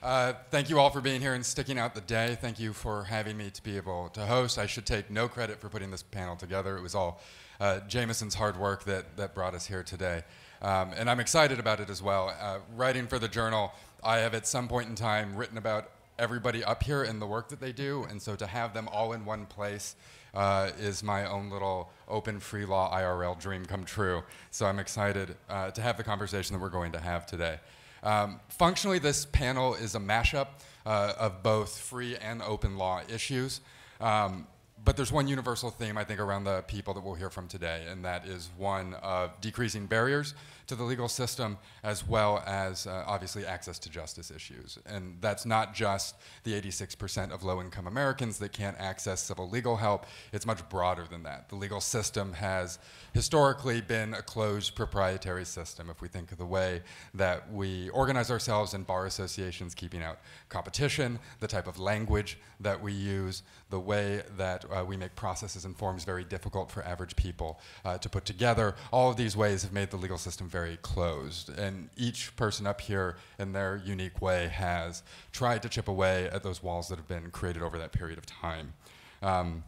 Uh, thank you all for being here and sticking out the day. Thank you for having me to be able to host. I should take no credit for putting this panel together. It was all uh, Jameson's hard work that, that brought us here today. Um, and I'm excited about it as well. Uh, writing for the journal, I have at some point in time written about everybody up here and the work that they do. And so to have them all in one place uh, is my own little open free law IRL dream come true. So I'm excited uh, to have the conversation that we're going to have today. Um, functionally, this panel is a mashup uh, of both free and open law issues. Um, but there's one universal theme, I think, around the people that we'll hear from today, and that is one of decreasing barriers to the legal system, as well as uh, obviously access to justice issues. And that's not just the 86% of low income Americans that can't access civil legal help, it's much broader than that. The legal system has historically been a closed proprietary system. If we think of the way that we organize ourselves in bar associations, keeping out competition, the type of language that we use, the way that uh, we make processes and forms very difficult for average people uh, to put together, all of these ways have made the legal system very closed. And each person up here, in their unique way, has tried to chip away at those walls that have been created over that period of time. Um,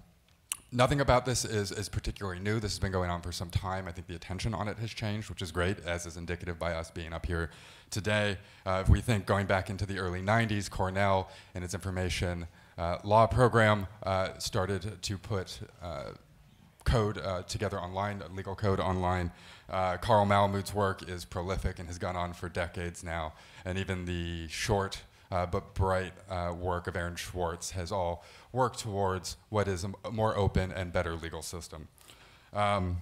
Nothing about this is, is particularly new. This has been going on for some time. I think the attention on it has changed, which is great, as is indicative by us being up here today. Uh, if we think going back into the early 90s, Cornell and its information uh, law program uh, started to put uh, code uh, together online, legal code online. Uh, Carl Malamud's work is prolific and has gone on for decades now. And even the short uh, but bright uh, work of Aaron Swartz has all worked towards what is a more open and better legal system. Um,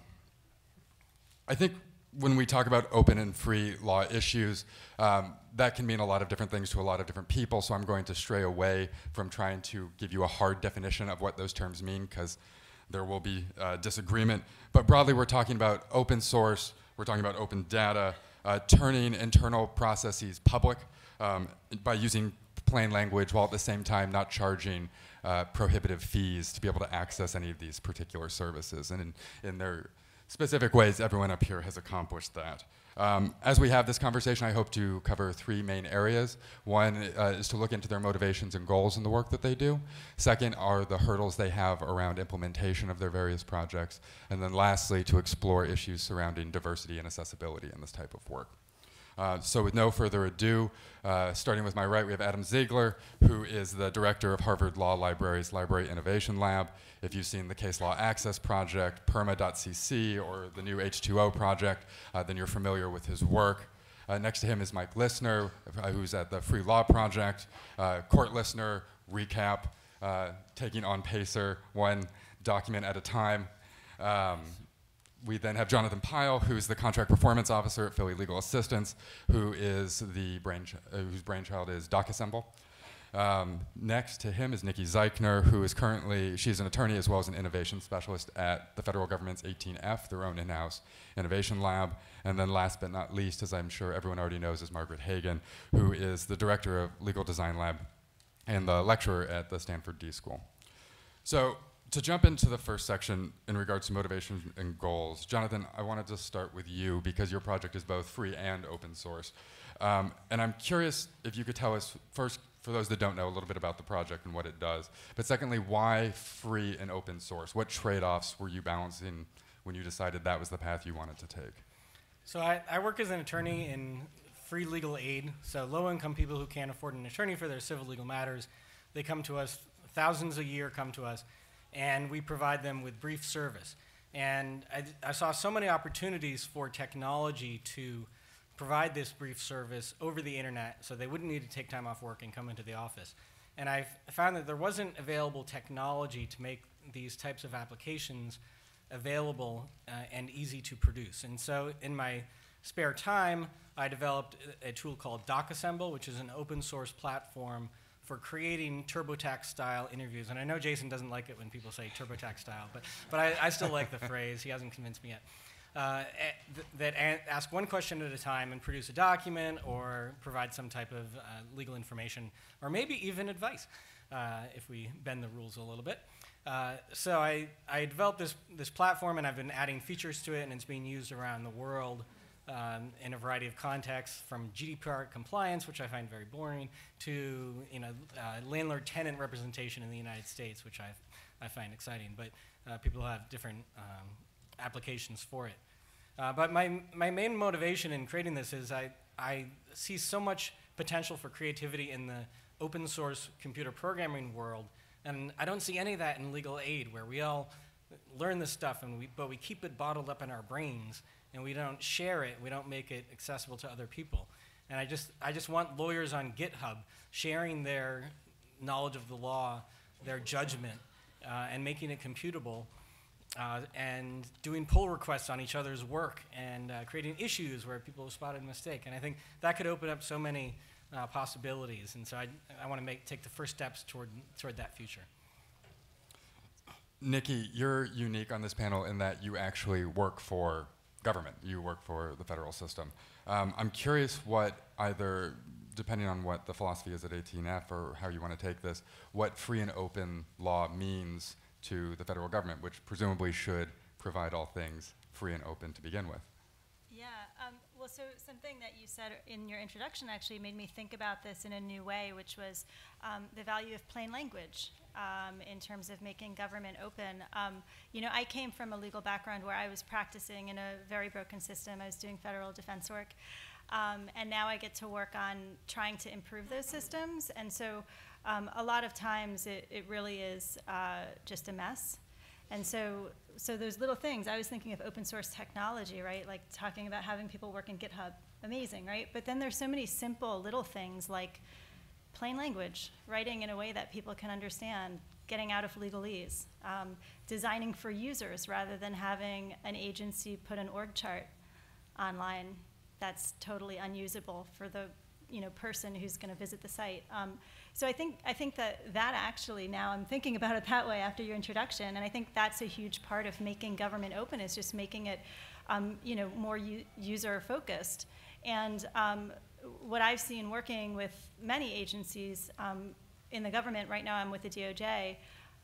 I think when we talk about open and free law issues, um, that can mean a lot of different things to a lot of different people, so I'm going to stray away from trying to give you a hard definition of what those terms mean, because there will be uh, disagreement. But broadly, we're talking about open source, we're talking about open data, uh, turning internal processes public, um, by using plain language while at the same time not charging uh, prohibitive fees to be able to access any of these particular services. And in, in their specific ways, everyone up here has accomplished that. Um, as we have this conversation, I hope to cover three main areas. One uh, is to look into their motivations and goals in the work that they do. Second are the hurdles they have around implementation of their various projects. And then lastly, to explore issues surrounding diversity and accessibility in this type of work. Uh, so with no further ado, uh, starting with my right, we have Adam Ziegler, who is the director of Harvard Law Library's Library Innovation Lab. If you've seen the Case Law Access Project, PERMA.cc, or the new H2O project, uh, then you're familiar with his work. Uh, next to him is Mike Lissner, uh, who's at the Free Law Project. Court Listener, recap, taking on Pacer, one document at a time. Um, we then have Jonathan Pyle, who's the contract performance officer at Philly Legal Assistance, who is the brain, uh, whose brainchild is DocAssemble. Um, next to him is Nikki Zeichner, who is currently, she's an attorney as well as an innovation specialist at the federal government's 18F, their own in-house innovation lab. And then last but not least, as I'm sure everyone already knows, is Margaret Hagan, who is the director of Legal Design Lab and the lecturer at the Stanford D School. So to jump into the first section in regards to motivation and goals, Jonathan, I wanted to start with you because your project is both free and open source. Um, and I'm curious if you could tell us first, for those that don't know, a little bit about the project and what it does. But secondly, why free and open source? What trade offs were you balancing when you decided that was the path you wanted to take? So I, I work as an attorney in free legal aid. So low income people who can't afford an attorney for their civil legal matters, they come to us, thousands a year come to us and we provide them with brief service. And I, I, saw so many opportunities for technology to provide this brief service over the internet so they wouldn't need to take time off work and come into the office. And I found that there wasn't available technology to make these types of applications available uh, and easy to produce. And so in my spare time, I developed a, a tool called DocAssemble, which is an open source platform for creating TurboTax style interviews. And I know Jason doesn't like it when people say TurboTax style, but, but I, I still like the phrase. He hasn't convinced me yet. Uh, th that ask one question at a time and produce a document or provide some type of uh, legal information or maybe even advice uh, if we bend the rules a little bit. Uh, so I, I developed this, this platform and I've been adding features to it and it's being used around the world um, in a variety of contexts, from GDPR compliance, which I find very boring, to you know uh, landlord-tenant representation in the United States, which I I find exciting. But uh, people have different um, applications for it. Uh, but my my main motivation in creating this is I I see so much potential for creativity in the open source computer programming world, and I don't see any of that in legal aid, where we all learn this stuff, and we, but we keep it bottled up in our brains, and we don't share it, we don't make it accessible to other people. And I just, I just want lawyers on GitHub sharing their knowledge of the law, their judgment, uh, and making it computable, uh, and doing pull requests on each other's work, and uh, creating issues where people have spotted a mistake. And I think that could open up so many uh, possibilities. And so I, I want to make, take the first steps toward, toward that future. Nikki, you're unique on this panel in that you actually work for government. You work for the federal system. Um, I'm curious what either, depending on what the philosophy is at 18F or how you want to take this, what free and open law means to the federal government, which presumably should provide all things free and open to begin with. Yeah, um, well, so something that you said in your introduction actually made me think about this in a new way, which was um, the value of plain language um, in terms of making government open. Um, you know, I came from a legal background where I was practicing in a very broken system. I was doing federal defense work. Um, and now I get to work on trying to improve those systems. And so um, a lot of times it, it really is uh, just a mess. And so, so those little things, I was thinking of open source technology, right? Like talking about having people work in GitHub, amazing, right? But then there's so many simple little things like plain language, writing in a way that people can understand, getting out of legalese, um, designing for users rather than having an agency put an org chart online that's totally unusable for the you know person who's going to visit the site. Um, so I think I think that that actually now I'm thinking about it that way after your introduction, and I think that's a huge part of making government open is just making it um, you know more user focused. And um, what I've seen working with many agencies um, in the government, right now I'm with the DOJ,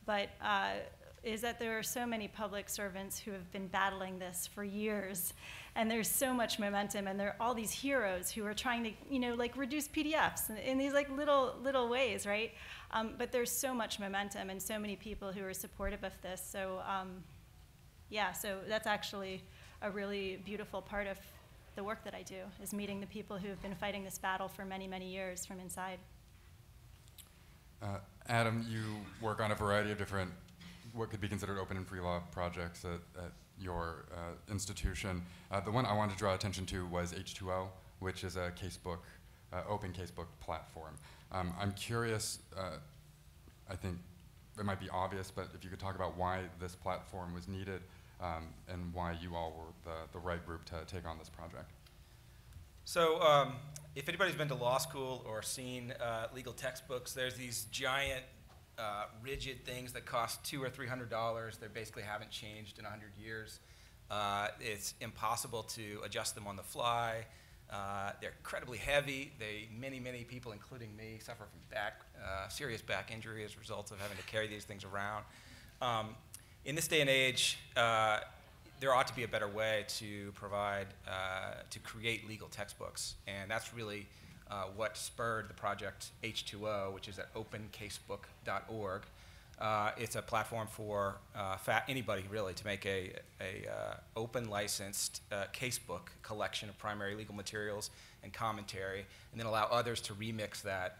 but uh, is that there are so many public servants who have been battling this for years. And there's so much momentum, and there are all these heroes who are trying to, you know, like reduce PDFs in these like little little ways, right? Um, but there's so much momentum and so many people who are supportive of this. So, um, yeah, so that's actually a really beautiful part of the work that I do is meeting the people who have been fighting this battle for many, many years from inside. Uh, Adam, you work on a variety of different, what could be considered open and free law projects at, at your uh, institution. Uh, the one I wanted to draw attention to was H2O, which is a casebook, uh, open casebook platform. Um, I'm curious, uh, I think it might be obvious, but if you could talk about why this platform was needed um, and why you all were the, the right group to take on this project. So um, if anybody's been to law school or seen uh, legal textbooks, there's these giant uh, rigid things that cost two or three hundred dollars. They basically haven't changed in a hundred years. Uh, it's impossible to adjust them on the fly. Uh, they're incredibly heavy. They, many, many people, including me, suffer from back, uh, serious back injury as a result of having to carry these things around. Um, in this day and age, uh, there ought to be a better way to provide, uh, to create legal textbooks. And that's really uh, what spurred the project H2O, which is at opencasebook.org. Uh, it's a platform for uh, anybody really to make a, a uh, open licensed casebook collection of primary legal materials and commentary, and then allow others to remix that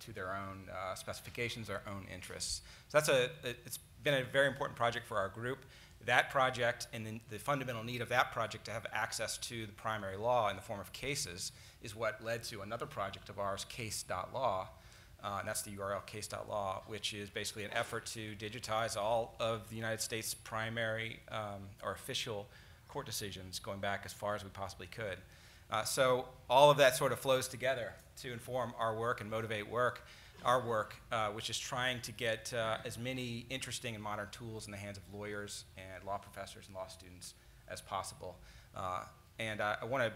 to their own specifications, their own interests. So that's a, it's been a very important project for our group. That project and the, the fundamental need of that project to have access to the primary law in the form of cases is what led to another project of ours, case.law, uh, and that's the URL case.law, which is basically an effort to digitize all of the United States' primary um, or official court decisions going back as far as we possibly could. Uh, so all of that sort of flows together to inform our work and motivate work, our work, uh, which is trying to get uh, as many interesting and modern tools in the hands of lawyers and law professors and law students as possible. Uh, and I want to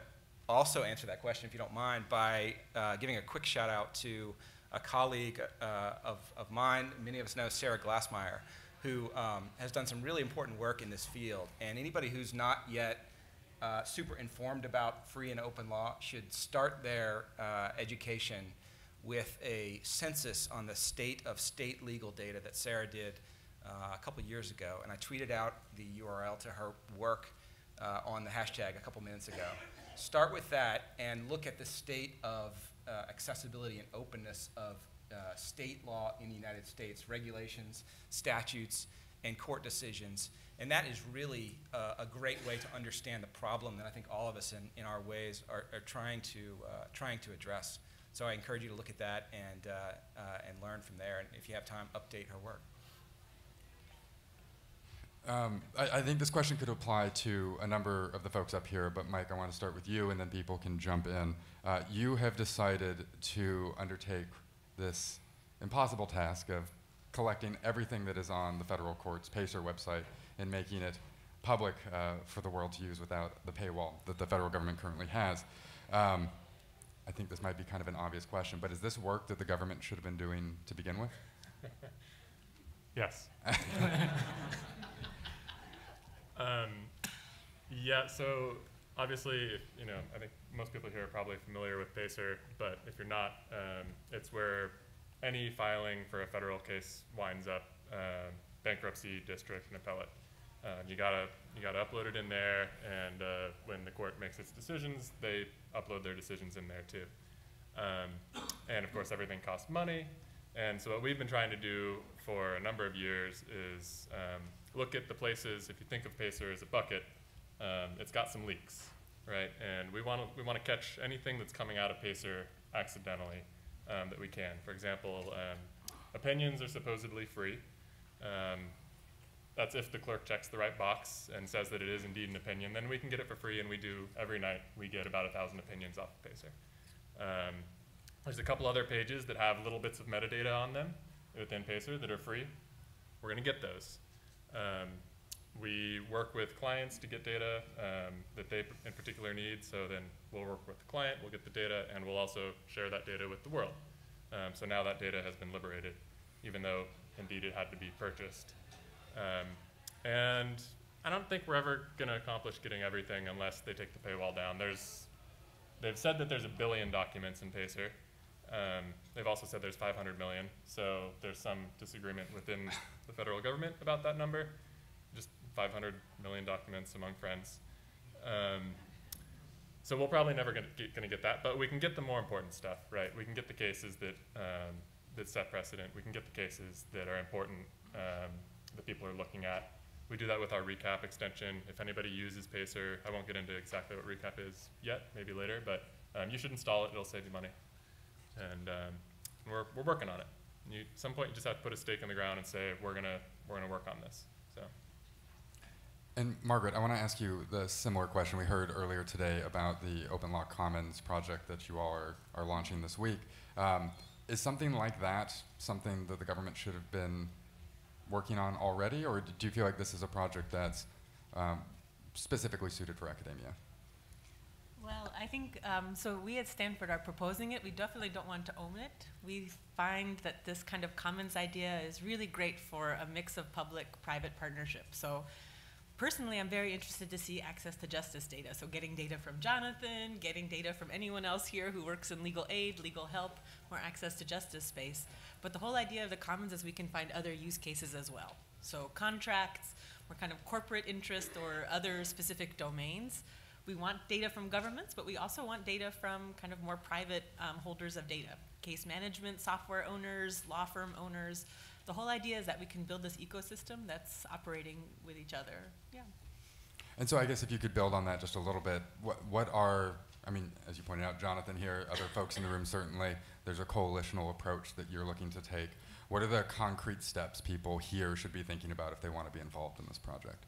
also answer that question, if you don't mind, by uh, giving a quick shout out to a colleague uh, of, of mine, many of us know Sarah Glassmeyer, who um, has done some really important work in this field. And anybody who's not yet uh, super informed about free and open law should start their education with a census on the state of state legal data that Sarah did uh, a couple years ago. And I tweeted out the URL to her work uh, on the hashtag a couple minutes ago. Start with that and look at the state of uh, accessibility and openness of uh, state law in the United States, regulations, statutes, and court decisions. And that is really uh, a great way to understand the problem that I think all of us in, in our ways are, are trying, to, uh, trying to address. So I encourage you to look at that and, uh, uh, and learn from there. And if you have time, update her work. Um, I, I think this question could apply to a number of the folks up here, but Mike, I want to start with you, and then people can jump in. Uh, you have decided to undertake this impossible task of collecting everything that is on the federal court's PACER website and making it public uh, for the world to use without the paywall that the federal government currently has. Um, I think this might be kind of an obvious question, but is this work that the government should have been doing to begin with? Yes. um, yeah, so obviously, you know, I think most people here are probably familiar with PACER, but if you're not, um, it's where any filing for a federal case winds up uh, bankruptcy, district, and appellate. You gotta you gotta upload it in there, and uh, when the court makes its decisions, they upload their decisions in there too. Um, and of course, everything costs money. And so what we've been trying to do for a number of years is um, look at the places. If you think of Pacer as a bucket, um, it's got some leaks, right? And we want to we want to catch anything that's coming out of Pacer accidentally um, that we can. For example, um, opinions are supposedly free. That's if the clerk checks the right box and says that it is indeed an opinion, then we can get it for free, and we do every night. We get about a thousand opinions off of Pacer. Um, there's a couple other pages that have little bits of metadata on them within Pacer that are free. We're going to get those. Um, we work with clients to get data um, that they in particular need. So then we'll work with the client, we'll get the data, and we'll also share that data with the world. Um, so now that data has been liberated, even though indeed it had to be purchased. Um, and I don't think we're ever going to accomplish getting everything unless they take the paywall down. There's, they've said that there's a billion documents in Pacer. Um, they've also said there's 500 million, so there's some disagreement within the federal government about that number. Just 500 million documents among friends. Um, so we'll probably never going to get that, but we can get the more important stuff, right? We can get the cases that um, that set precedent. We can get the cases that are important um, that people are looking at. We do that with our recap extension. If anybody uses Pacer, I won't get into exactly what recap is yet, maybe later, but um, you should install it. It'll save you money and um, we're, we're working on it. You, at some point, you just have to put a stake in the ground and say, we're gonna we're gonna work on this. So. And Margaret, I want to ask you the similar question we heard earlier today about the Open Law Commons project that you all are, are launching this week. Um, is something like that something that the government should have been working on already, or do you feel like this is a project that's um, specifically suited for academia? Well, I think, um, so we at Stanford are proposing it. We definitely don't want to own it. We find that this kind of commons idea is really great for a mix of public-private partnership. So personally, I'm very interested to see access to justice data. So getting data from Jonathan, getting data from anyone else here who works in legal aid, legal help, more access to justice space. But the whole idea of the commons is we can find other use cases as well. So contracts, or kind of corporate interest or other specific domains we want data from governments, but we also want data from kind of more private um, holders of data, case management, software owners, law firm owners. The whole idea is that we can build this ecosystem that's operating with each other. Yeah. And so I guess if you could build on that just a little bit, what, what are, I mean, as you pointed out, Jonathan here, other folks in the room certainly, there's a coalitional approach that you're looking to take. What are the concrete steps people here should be thinking about if they want to be involved in this project?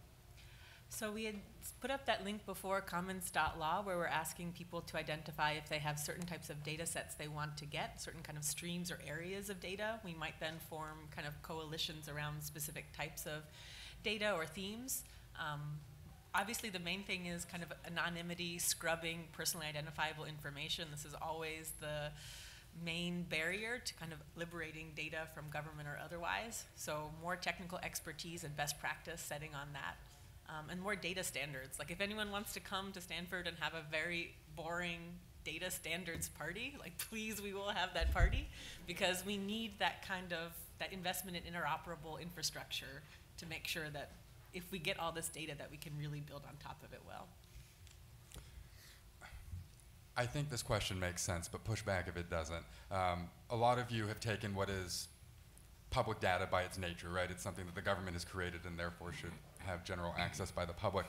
So we had put up that link before, commons.law, where we're asking people to identify if they have certain types of data sets they want to get, certain kind of streams or areas of data. We might then form kind of coalitions around specific types of data or themes. Um, obviously, the main thing is kind of anonymity, scrubbing personally identifiable information. This is always the main barrier to kind of liberating data from government or otherwise. So more technical expertise and best practice setting on that um, and more data standards. Like if anyone wants to come to Stanford and have a very boring data standards party, like please, we will have that party because we need that kind of that investment in interoperable infrastructure to make sure that if we get all this data that we can really build on top of it well. I think this question makes sense, but push back if it doesn't. Um, a lot of you have taken what is public data by its nature, right? It's something that the government has created and therefore should have general access by the public.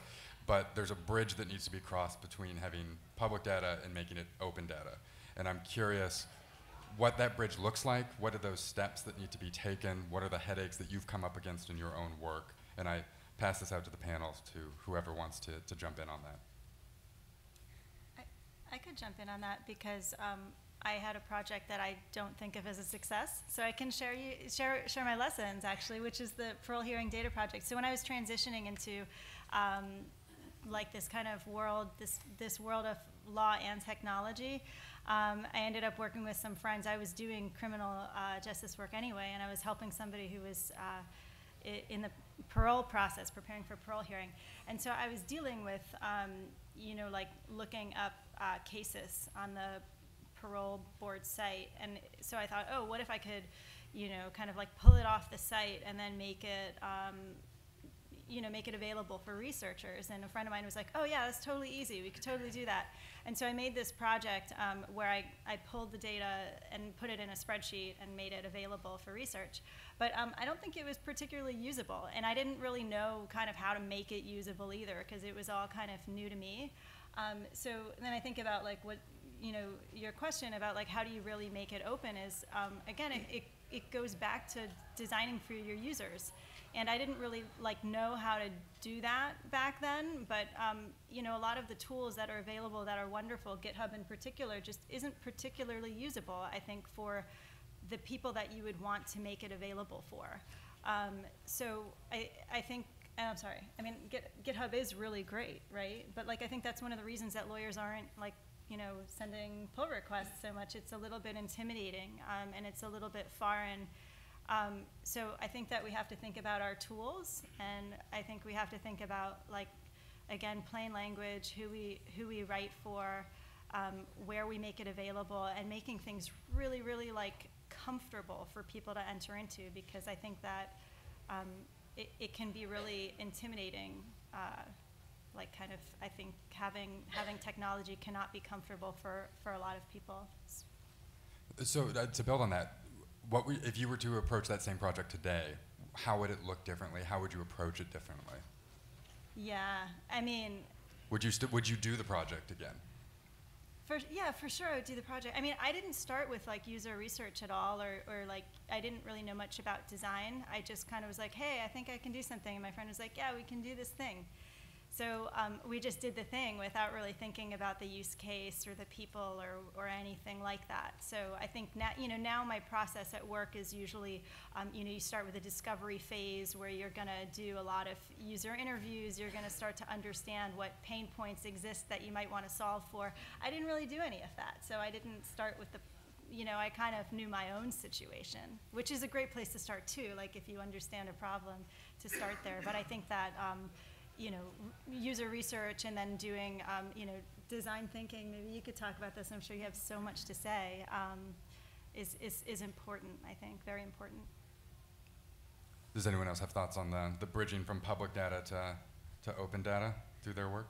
But there's a bridge that needs to be crossed between having public data and making it open data. And I'm curious what that bridge looks like. What are those steps that need to be taken? What are the headaches that you've come up against in your own work? And I pass this out to the panels to whoever wants to, to jump in on that. I I could jump in on that because um, I had a project that I don't think of as a success. So I can share you share share my lessons actually, which is the Parole Hearing Data Project. So when I was transitioning into um, like this kind of world, this this world of law and technology, um, I ended up working with some friends. I was doing criminal uh, justice work anyway, and I was helping somebody who was. Uh, in the parole process, preparing for parole hearing. And so I was dealing with, um, you know, like looking up uh, cases on the parole board site. And so I thought, oh, what if I could, you know, kind of like pull it off the site and then make it, um, you know, make it available for researchers. And a friend of mine was like, oh yeah, that's totally easy. We could totally do that. And so I made this project um, where I, I pulled the data and put it in a spreadsheet and made it available for research. But um, I don't think it was particularly usable. And I didn't really know kind of how to make it usable either because it was all kind of new to me. Um, so then I think about like what, you know, your question about like how do you really make it open is, um, again, it, it, it goes back to designing for your users. And I didn't really like know how to do that back then, but um, you know, a lot of the tools that are available that are wonderful, GitHub in particular, just isn't particularly usable, I think, for the people that you would want to make it available for. Um, so I, I think I'm sorry. I mean, Git, GitHub is really great, right? But like, I think that's one of the reasons that lawyers aren't like, you know, sending pull requests so much. It's a little bit intimidating, um, and it's a little bit foreign. Um, so I think that we have to think about our tools, and I think we have to think about like, again, plain language, who we who we write for, um, where we make it available, and making things really, really like comfortable for people to enter into. Because I think that um, it, it can be really intimidating. Uh, kind of, I think having having technology cannot be comfortable for, for a lot of people. So uh, to build on that, what we, if you were to approach that same project today, how would it look differently? How would you approach it differently? Yeah, I mean. Would you would you do the project again? For, yeah, for sure, I would do the project. I mean, I didn't start with like user research at all, or, or like I didn't really know much about design. I just kind of was like, hey, I think I can do something. And my friend was like, yeah, we can do this thing. So um, we just did the thing without really thinking about the use case or the people or, or anything like that. So I think now, you know, now my process at work is usually, um, you know, you start with a discovery phase where you're going to do a lot of user interviews. You're going to start to understand what pain points exist that you might want to solve for. I didn't really do any of that. So I didn't start with the you know, I kind of knew my own situation, which is a great place to start too. Like if you understand a problem, to start there. But I think that um, you know, user research and then doing, um, you know, design thinking, maybe you could talk about this, I'm sure you have so much to say, um, is, is, is important, I think, very important. Does anyone else have thoughts on the, the bridging from public data to, to open data through their work?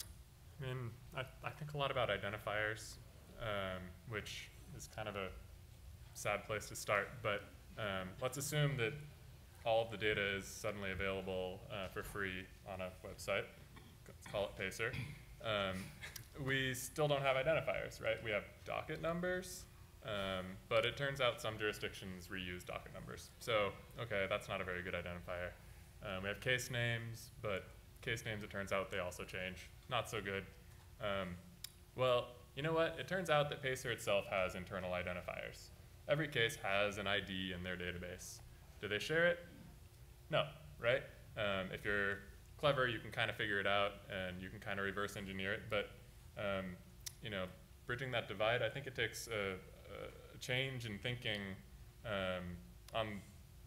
I mean, I, I think a lot about identifiers, um, which is kind of a sad place to start, but um, let's assume that all of the data is suddenly available uh, for free on a website. Let's call it Pacer. Um, we still don't have identifiers, right? We have docket numbers, um, but it turns out some jurisdictions reuse docket numbers. So, okay, that's not a very good identifier. Um, we have case names, but case names, it turns out they also change. Not so good. Um, well, you know what? It turns out that Pacer itself has internal identifiers. Every case has an ID in their database. Do they share it? No, right? Um, if you're clever, you can kind of figure it out and you can kind of reverse engineer it. But um, you know, bridging that divide, I think it takes a, a change in thinking um, on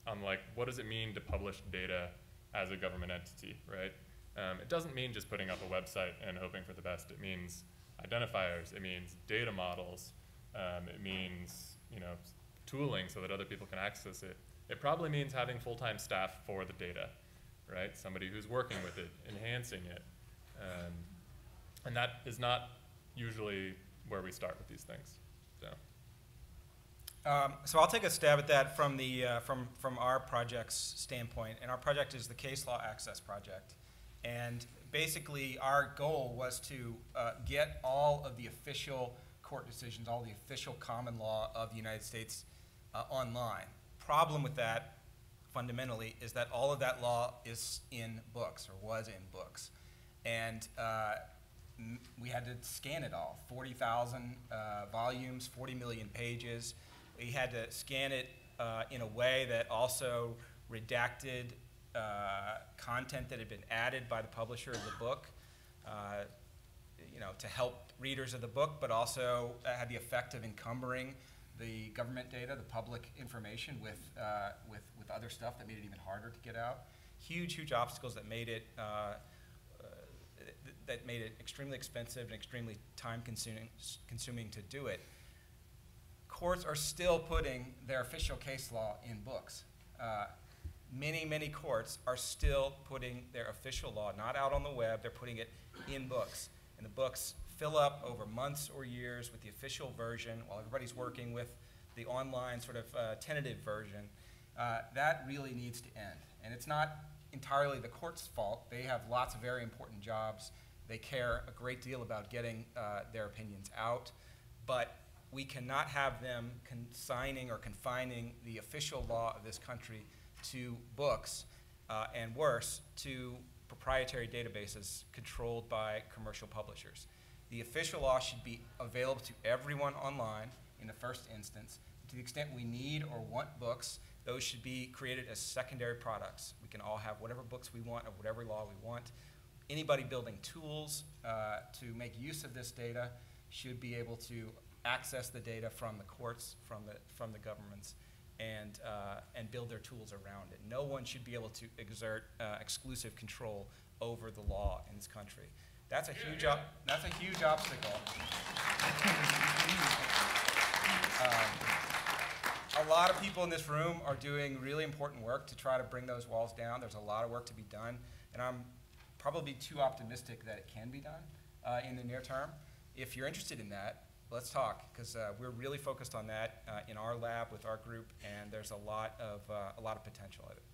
on like what does it mean to publish data as a government entity, right? Um, it doesn't mean just putting up a website and hoping for the best. It means identifiers. It means data models. Um, it means you know tooling so that other people can access it. It probably means having full-time staff for the data, right? Somebody who's working with it, enhancing it, um, and that is not usually where we start with these things. So. Um, so I'll take a stab at that from the uh, from from our project's standpoint, and our project is the Case Law Access Project, and basically our goal was to uh, get all of the official court decisions, all the official common law of the United States uh, online. Problem with that, fundamentally, is that all of that law is in books or was in books, and uh, we had to scan it all 40,000 uh, volumes, 40 million pages. We had to scan it uh, in a way that also redacted uh, content that had been added by the publisher of the book, uh, you know, to help readers of the book, but also uh, had the effect of encumbering the government data, the public information, with, uh, with, with other stuff that made it even harder to get out. Huge, huge obstacles that made it uh, uh, th- that made it extremely expensive and extremely time consuming, consuming to do it. Courts are still putting their official case law in books. Uh, many, many courts are still putting their official law not out on the web, they're putting it in books. And the books fill up over months or years with the official version while everybody's working with the online sort of uh, tentative version. Uh, that really needs to end. And it's not entirely the court's fault. They have lots of very important jobs. They care a great deal about getting uh, their opinions out. But we cannot have them consigning or confining the official law of this country to books, uh, and worse, to proprietary databases controlled by commercial publishers. The official law should be available to everyone online in the first instance. To the extent we need or want books, those should be created as secondary products. We can all have whatever books we want of whatever law we want. Anybody building tools uh, to make use of this data should be able to access the data from the courts, from the, from the governments, and, uh, and build their tools around it. No one should be able to exert uh, exclusive control over the law in this country. That's a huge, op- that's a huge obstacle. Um, a lot of people in this room are doing really important work to try to bring those walls down. There's a lot of work to be done, and I'm probably too optimistic that it can be done uh, in the near term. If you're interested in that, let's talk because uh, we're really focused on that uh, in our lab with our group, and there's a lot of uh, a lot of potential, I, I think, there.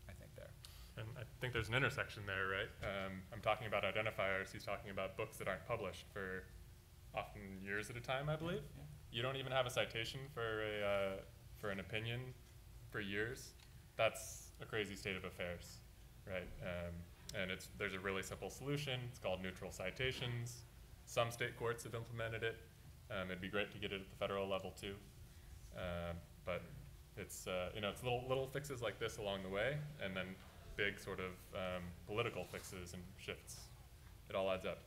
And I think there's an intersection there, right? Um, I'm talking about identifiers. He's talking about books that aren't published for often years at a time, I believe. Yeah. You don't even have a citation for a uh, for an opinion for years. That's a crazy state of affairs, right? Um, and it's there's a really simple solution. It's called neutral citations. Some state courts have implemented it. Um, it'd be great to get it at the federal level too. Um, but it's uh, you know it's little little fixes like this along the way, and then big sort of um, political fixes and shifts. It all adds up.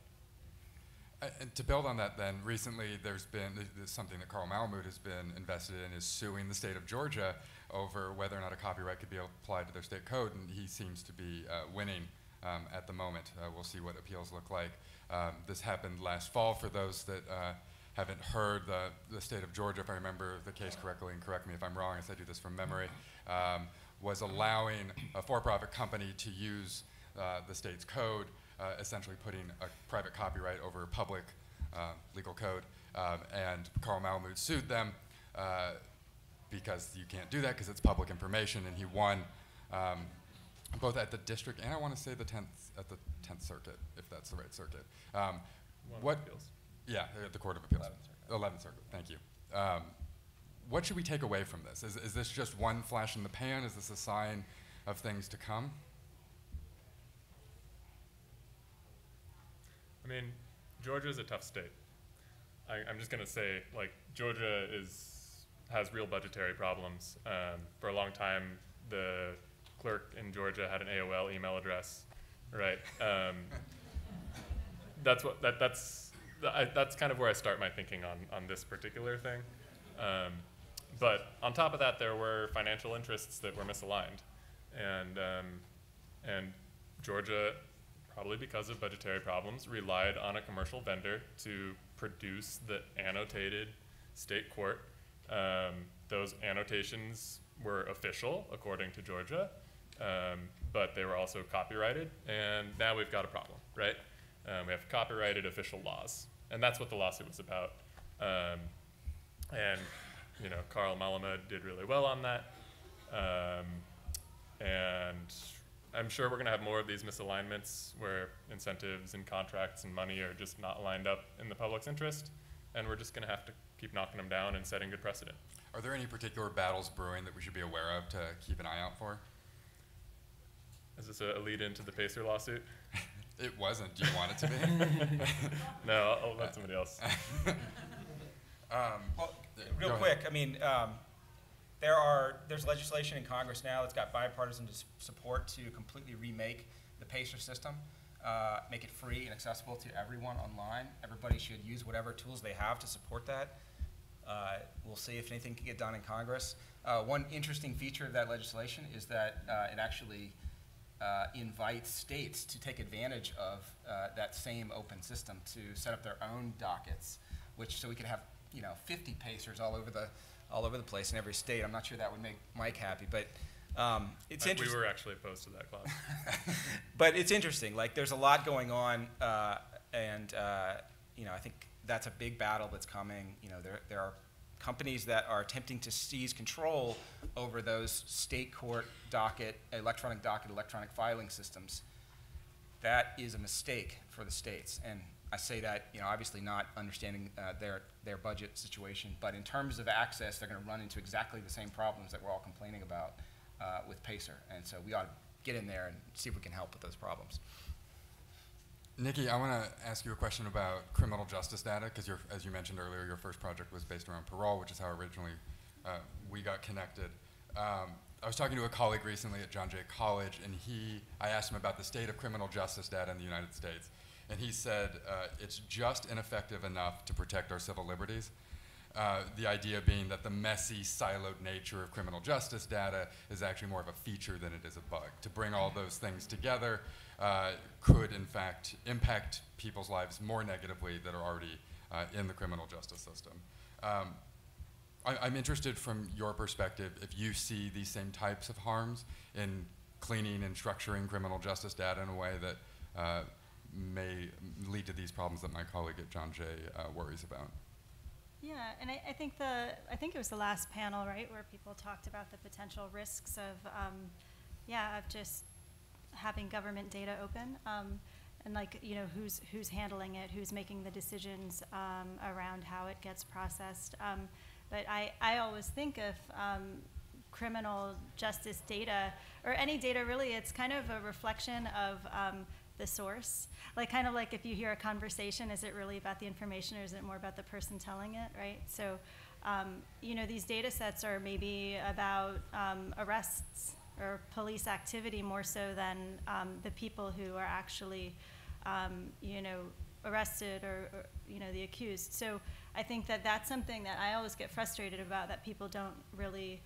Uh, And to build on that, then, recently there's been there's something that Carl Malamud has been invested in is suing the state of Georgia over whether or not a copyright could be applied to their state code, and he seems to be uh, winning um, at the moment. Uh, we'll see what appeals look like. Um, this happened last fall for those that uh, haven't heard. The, the state of Georgia, if I remember the case correctly, and correct me if I'm wrong as I do this from memory, um, was allowing a for-profit company to use uh, the state's code, uh, essentially putting a private copyright over public uh, legal code. Um, and Carl Malamud sued them uh, because you can't do that because it's public information, and he won um, both at the district and I want to say the 10th at the 10th Circuit, if that's the right circuit. Um, what? appeals. Yeah, at the Court of Appeals. 11th Circuit. 11th Circuit. Thank you. What should we take away from this? Is, is this just one flash in the pan? Is this a sign of things to come? I mean, Georgia is a tough state. I, I'm just gonna say, like, Georgia is has real budgetary problems. Um, for a long time, the clerk in Georgia had an AOL email address, right? Um, that's what that that's th- I, that's kind of where I start my thinking on on this particular thing. Um, but on top of that, there were financial interests that were misaligned, and um, and Georgia probably because of budgetary problems, relied on a commercial vendor to produce the annotated state court. Um, those annotations were official, according to Georgia, um, but they were also copyrighted, and now we've got a problem, right? Um, we have copyrighted official laws, and that's what the lawsuit was about. Um, and you know, Carl Malamud did really well on that. Um, and I'm sure we're going to have more of these misalignments where incentives and contracts and money are just not lined up in the public's interest. And we're just going to have to keep knocking them down and setting good precedent. Are there any particular battles brewing that we should be aware of to keep an eye out for? Is this a, lead into the Pacer lawsuit? It wasn't. Do you want it to be? no, I'll, I'll let somebody else. um, Well, real quick, I mean, um, there are, there's legislation in Congress now that's got bipartisan support to completely remake the PACER system, uh, make it free and accessible to everyone online. Everybody should use whatever tools they have to support that. Uh, We'll see if anything can get done in Congress. Uh, One interesting feature of that legislation is that uh, it actually uh, invites states to take advantage of uh, that same open system to set up their own dockets, which, so we could have, you know, 50 pacers all over the, all over the place in every state. I'm not sure that would make Mike happy, but um, it's interesting. we were actually opposed to that clause. But it's interesting, like, there's a lot going on, uh, and, uh, you know, I think that's a big battle that's coming. You know, there, there are companies that are attempting to seize control over those state court docket, electronic docket, electronic filing systems. That is a mistake for the states, and I say that, you know, obviously not understanding uh, their, their budget situation, but in terms of access, they're gonna run into exactly the same problems that we're all complaining about uh, with Pacer, and so we ought to get in there and see if we can help with those problems. Nikki, I want to ask you a question about criminal justice data because, as you mentioned earlier, your first project was based around parole, which is how originally uh, we got connected. Um, I was talking to a colleague recently at John Jay College, and he, I asked him about the state of criminal justice data in the United States, and he said uh, it's just ineffective enough to protect our civil liberties. Uh, the idea being that the messy, siloed nature of criminal justice data is actually more of a feature than it is a bug. To bring all those things together uh, could, in fact, impact people's lives more negatively that are already uh, in the criminal justice system. Um, I, I'm interested from your perspective if you see these same types of harms in cleaning and structuring criminal justice data in a way that uh, may lead to these problems that my colleague at John Jay uh, worries about. Yeah, and I, I think the, I think it was the last panel, right, where people talked about the potential risks of, um, yeah, of just having government data open. Um, and like, you know, who's, who's handling it, who's making the decisions, um, around how it gets processed. Um, but I, I always think of, um, criminal justice data, or any data really, it's kind of a reflection of, um, the source. Like kind of like if you hear a conversation, is it really about the information or is it more about the person telling it, right? So, um, you know, these data sets are maybe about um, arrests or police activity more so than um, the people who are actually, um, you know, arrested or, or, you know, the accused. So I think that that's something that I always get frustrated about that people don't really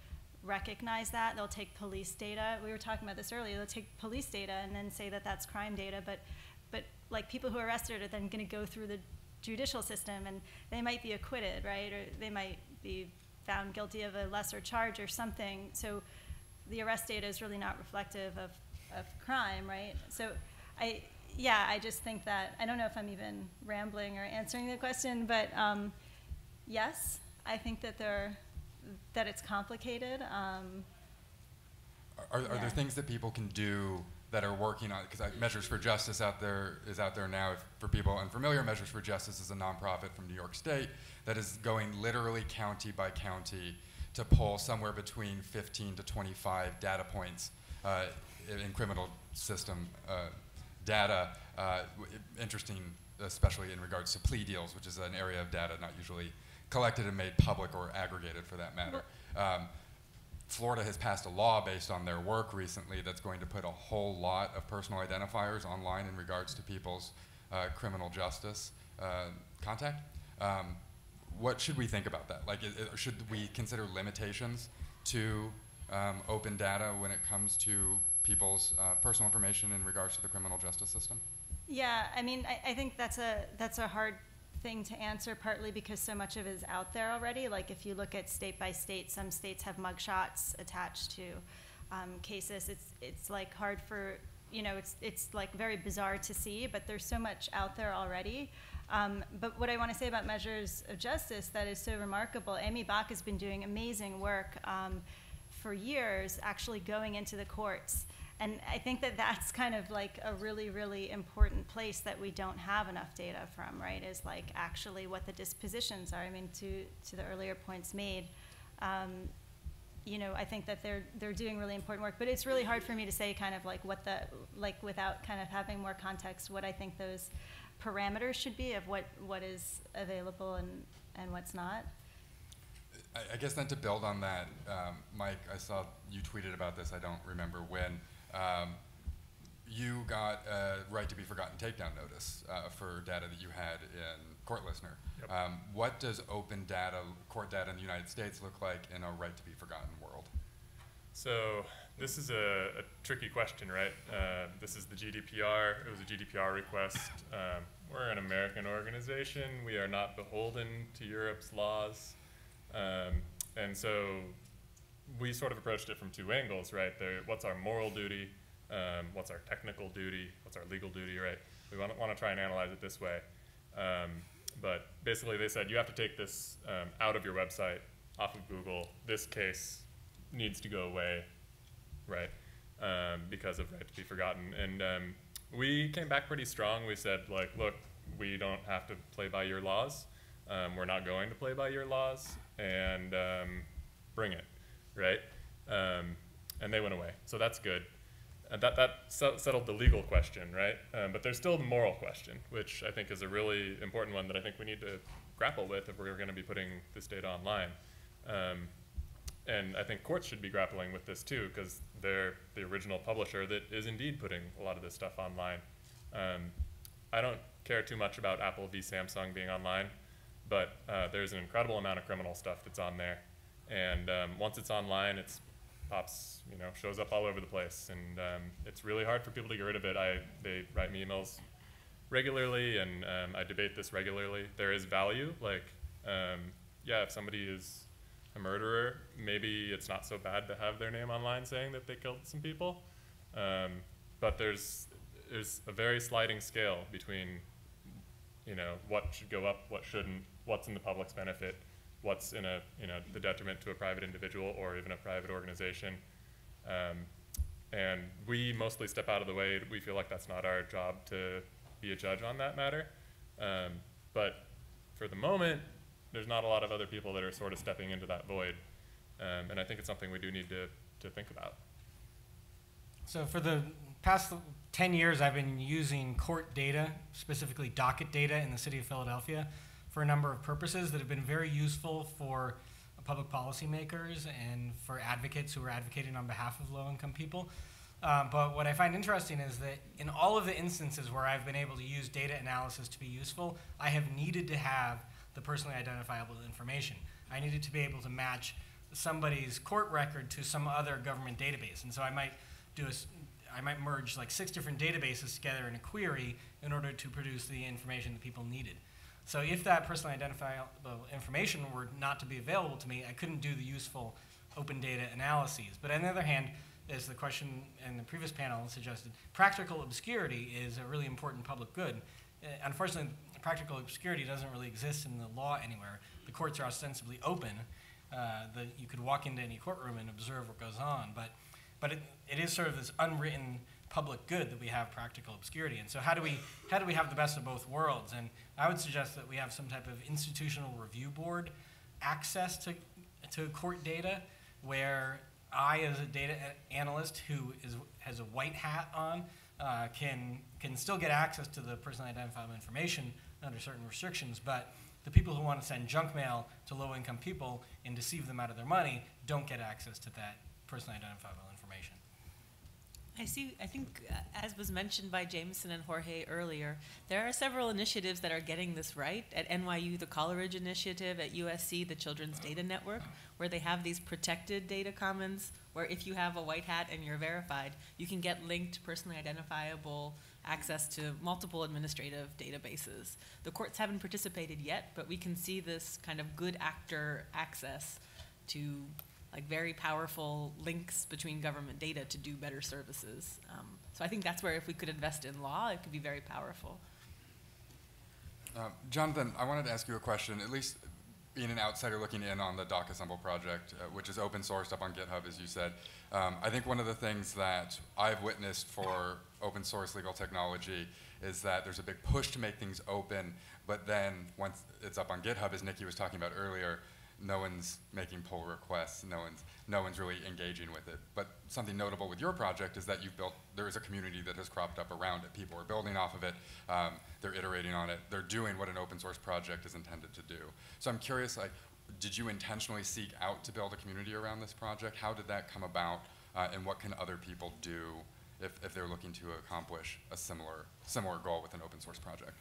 recognize that. They'll take police data. We were talking about this earlier. They'll take police data and then say that that's crime data, but but like people who are arrested are then going to go through the judicial system and they might be acquitted, right? Or they might be found guilty of a lesser charge or something. So the arrest data is really not reflective of, of crime, right? So I, yeah, I just think that, I don't know if I'm even rambling or answering the question, but um, yes, I think that there, that it's complicated. Um, Are, are Yeah. there things that people can do that are working on? Because Measures for Justice out there is out there now. If, for people unfamiliar, Measures for Justice is a nonprofit from New York State that is going literally county by county to pull somewhere between 15 to 25 data points uh, in, in criminal system uh, data. Uh, w- interesting, especially in regards to plea deals, which is an area of data not usually collected and made public or aggregated for that matter. Um, Florida has passed a law based on their work recently that's going to put a whole lot of personal identifiers online in regards to people's uh, criminal justice uh, contact. Um, what should we think about that? Like, i i should we consider limitations to um, open data when it comes to people's uh, personal information in regards to the criminal justice system? Yeah, I mean, I, I think that's a that's a hard thing to answer, partly because so much of it is out there already. Like if you look at state by state, some states have mugshots attached to um, cases. It's it's like hard for you know, it's it's like very bizarre to see, but there's so much out there already. Um, but what I want to say about measures of justice that is so remarkable, Amy Bach has been doing amazing work um, for years, actually going into the courts. And I think that that's kind of like a really, really important place that we don't have enough data from, right? Is like actually what the dispositions are. I mean, to, to the earlier points made, um, you know, I think that they're they're doing really important work. But it's really hard for me to say kind of like what the like without kind of having more context what I think those parameters should be of what what is available and and what's not. I, I guess then to build on that, um, Mike, I saw you tweeted about this. I don't remember when. Um, you got a right to be forgotten takedown notice uh, for data that you had in CourtListener. Yep. Um, what does open data, court data in the United States look like in a right to be forgotten world? So this is a, a tricky question, right? Uh, this is the GDPR. It was a GDPR request. Um, we're an American organization. We are not beholden to Europe's laws. Um, and so we sort of approached it from two angles, right? There, what's our moral duty? Um, what's our technical duty? What's our legal duty, right? We want to try and analyze it this way. Um, but basically, they said you have to take this um, out of your website, off of Google. This case needs to go away, right? Um, because of right to be forgotten. And um, we came back pretty strong. We said, like, look, we don't have to play by your laws. Um, we're not going to play by your laws, and bring it, right? Um, and they went away. So that's good. And that, that settled the legal question, right? Um, but there's still the moral question, which I think is a really important one that I think we need to grapple with if we're going to be putting this data online. Um, and I think courts should be grappling with this too, because they're the original publisher that is indeed putting a lot of this stuff online. Um, I don't care too much about Apple v. Samsung being online, but uh, there's an incredible amount of criminal stuff that's on there. And um, once it's online, it's pops, you know, shows up all over the place, and um, it's really hard for people to get rid of it. I they write me emails regularly, and um, I debate this regularly. There is value, like, um, yeah, if somebody is a murderer, maybe it's not so bad to have their name online saying that they killed some people, um, but there's there's a very sliding scale between, you know, what should go up, what shouldn't, what's in the public's benefit what's in a you know the detriment to a private individual or even a private organization. Um, and we mostly step out of the way. We feel like that's not our job to be a judge on that matter. Um, but for the moment, there's not a lot of other people that are sort of stepping into that void. Um, and I think it's something we do need to, to think about. So for the past 10 years, I've been using court data, specifically docket data in the city of Philadelphia, for a number of purposes that have been very useful for public policymakers and for advocates who are advocating on behalf of low-income people. Um, but what I find interesting is that in all of the instances where I've been able to use data analysis to be useful, I have needed to have the personally identifiable information. I needed to be able to match somebody's court record to some other government database. And so I might do a, I might merge like six different databases together in a query in order to produce the information that people needed. So if that personally identifiable information were not to be available to me, I couldn't do the useful open data analyses. But on the other hand, as the question in the previous panel suggested, practical obscurity is a really important public good. Uh, unfortunately, practical obscurity doesn't really exist in the law anywhere. The courts are ostensibly open. Uh, you could walk into any courtroom and observe what goes on, but, but it, it is sort of this unwritten public good that we have practical obscurity. And so how do we how do we have the best of both worlds? And I would suggest that we have some type of institutional review board access to to court data where I, as a data analyst who is has a white hat on, uh, can can still get access to the personally identifiable information under certain restrictions, but the people who want to send junk mail to low-income people and deceive them out of their money don't get access to that personally identifiable. I see, I think, uh, as was mentioned by Jameson and Jorge earlier, there are several initiatives that are getting this right. At NYU, the Coleridge Initiative, at USC, the Children's Data Network, where they have these protected data commons, where if you have a white hat and you're verified, you can get linked personally identifiable access to multiple administrative databases. The courts haven't participated yet, but we can see this kind of good actor access to like very powerful links between government data to do better services. Um, so I think that's where if we could invest in law, it could be very powerful. Uh, Jonathan, I wanted to ask you a question, at least being an outsider looking in on the DocAssemble project, uh, which is open sourced up on GitHub, as you said. Um, I think one of the things that I've witnessed for open source legal technology is that there's a big push to make things open, but then once it's up on GitHub, as Nikki was talking about earlier, no one's making pull requests, no one's, no one's really engaging with it. But something notable with your project is that you've built, there is a community that has cropped up around it. People are building off of it, um, they're iterating on it, they're doing what an open source project is intended to do. So I'm curious, like, did you intentionally seek out to build a community around this project? How did that come about, uh, and what can other people do if, if they're looking to accomplish a similar, similar goal with an open source project?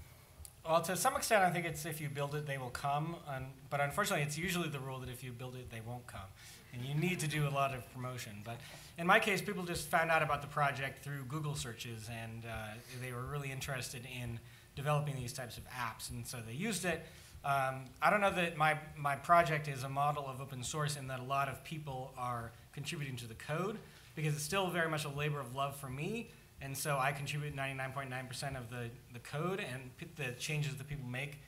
Well, to some extent, I think it's if you build it, they will come. And, but unfortunately, it's usually the rule that if you build it, they won't come. And you need to do a lot of promotion. But in my case, people just found out about the project through Google searches, and uh, they were really interested in developing these types of apps. And so they used it. Um, I don't know that my, my project is a model of open source in that a lot of people are contributing to the code, because it's still very much a labor of love for me and so I contribute 99.9% of the, the code, and the changes that people make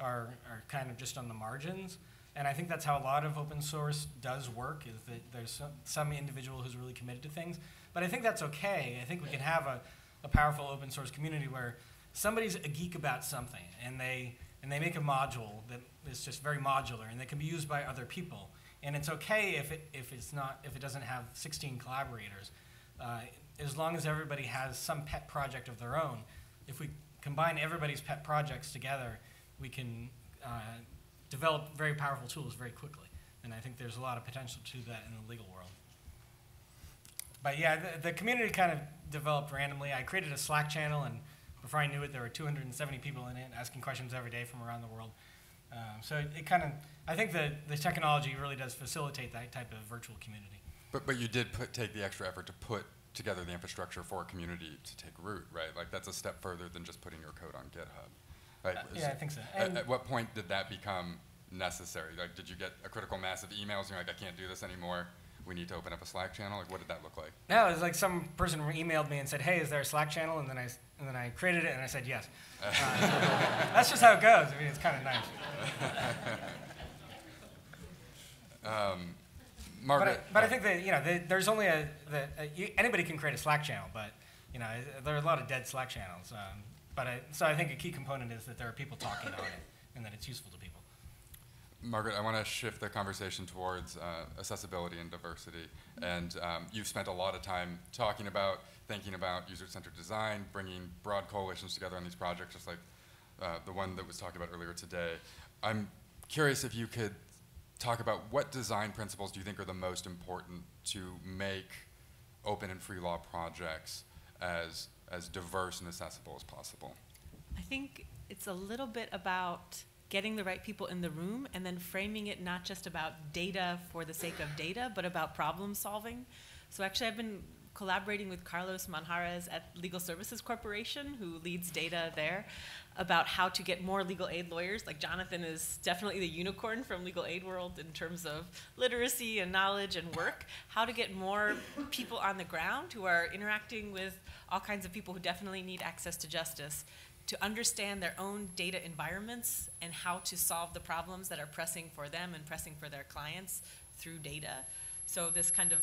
are, are kind of just on the margins. And I think that's how a lot of open source does work, is that there's some, some individual who's really committed to things. But I think that's okay. I think we can have a, a powerful open source community where somebody's a geek about something, and they, and they make a module that is just very modular, and that can be used by other people. And it's okay if it, if it's not, if it doesn't have 16 collaborators. Uh, as long as everybody has some pet project of their own, if we combine everybody's pet projects together, we can uh, develop very powerful tools very quickly. And I think there's a lot of potential to that in the legal world. But yeah, the, the community kind of developed randomly. I created a Slack channel, and before I knew it, there were 270 people in it asking questions every day from around the world. Um, so it, it kind of, I think the, the technology really does facilitate that type of virtual community. But, but you did put, take the extra effort to put together the infrastructure for a community to take root, right? Like that's a step further than just putting your code on GitHub. Right? Uh, yeah, I think so. At, at, what point did that become necessary? Like, did you get a critical mass of emails and you're like, I can't do this anymore? We need to open up a Slack channel. Like, what did that look like? No, it was like some person emailed me and said, "Hey, is there a Slack channel?" And then I and then I created it and I said yes. Uh, that's just how it goes. I mean, it's kind of nice. um, Margaret. But I, but I think that you know the, there's only a, the, a you, anybody can create a Slack channel, but you know there are a lot of dead Slack channels. Um, but I, so I think a key component is that there are people talking on it and that it's useful to people. Margaret, I want to shift the conversation towards uh, accessibility and diversity. And um, you've spent a lot of time talking about, thinking about user-centered design, bringing broad coalitions together on these projects, just like uh, the one that was talked about earlier today. I'm curious if you could talk about what design principles do you think are the most important to make open and free law projects as, as diverse and accessible as possible? I think it's a little bit about getting the right people in the room and then framing it not just about data for the sake of data, but about problem solving. So actually I've been collaborating with Carlos Manjarrez at Legal Services Corporation, who leads data there, about how to get more legal aid lawyers. Like Jonathan is definitely the unicorn from legal aid world in terms of literacy and knowledge and work. How to get more people on the ground who are interacting with all kinds of people who definitely need access to justice to understand their own data environments and how to solve the problems that are pressing for them and pressing for their clients through data. So this kind of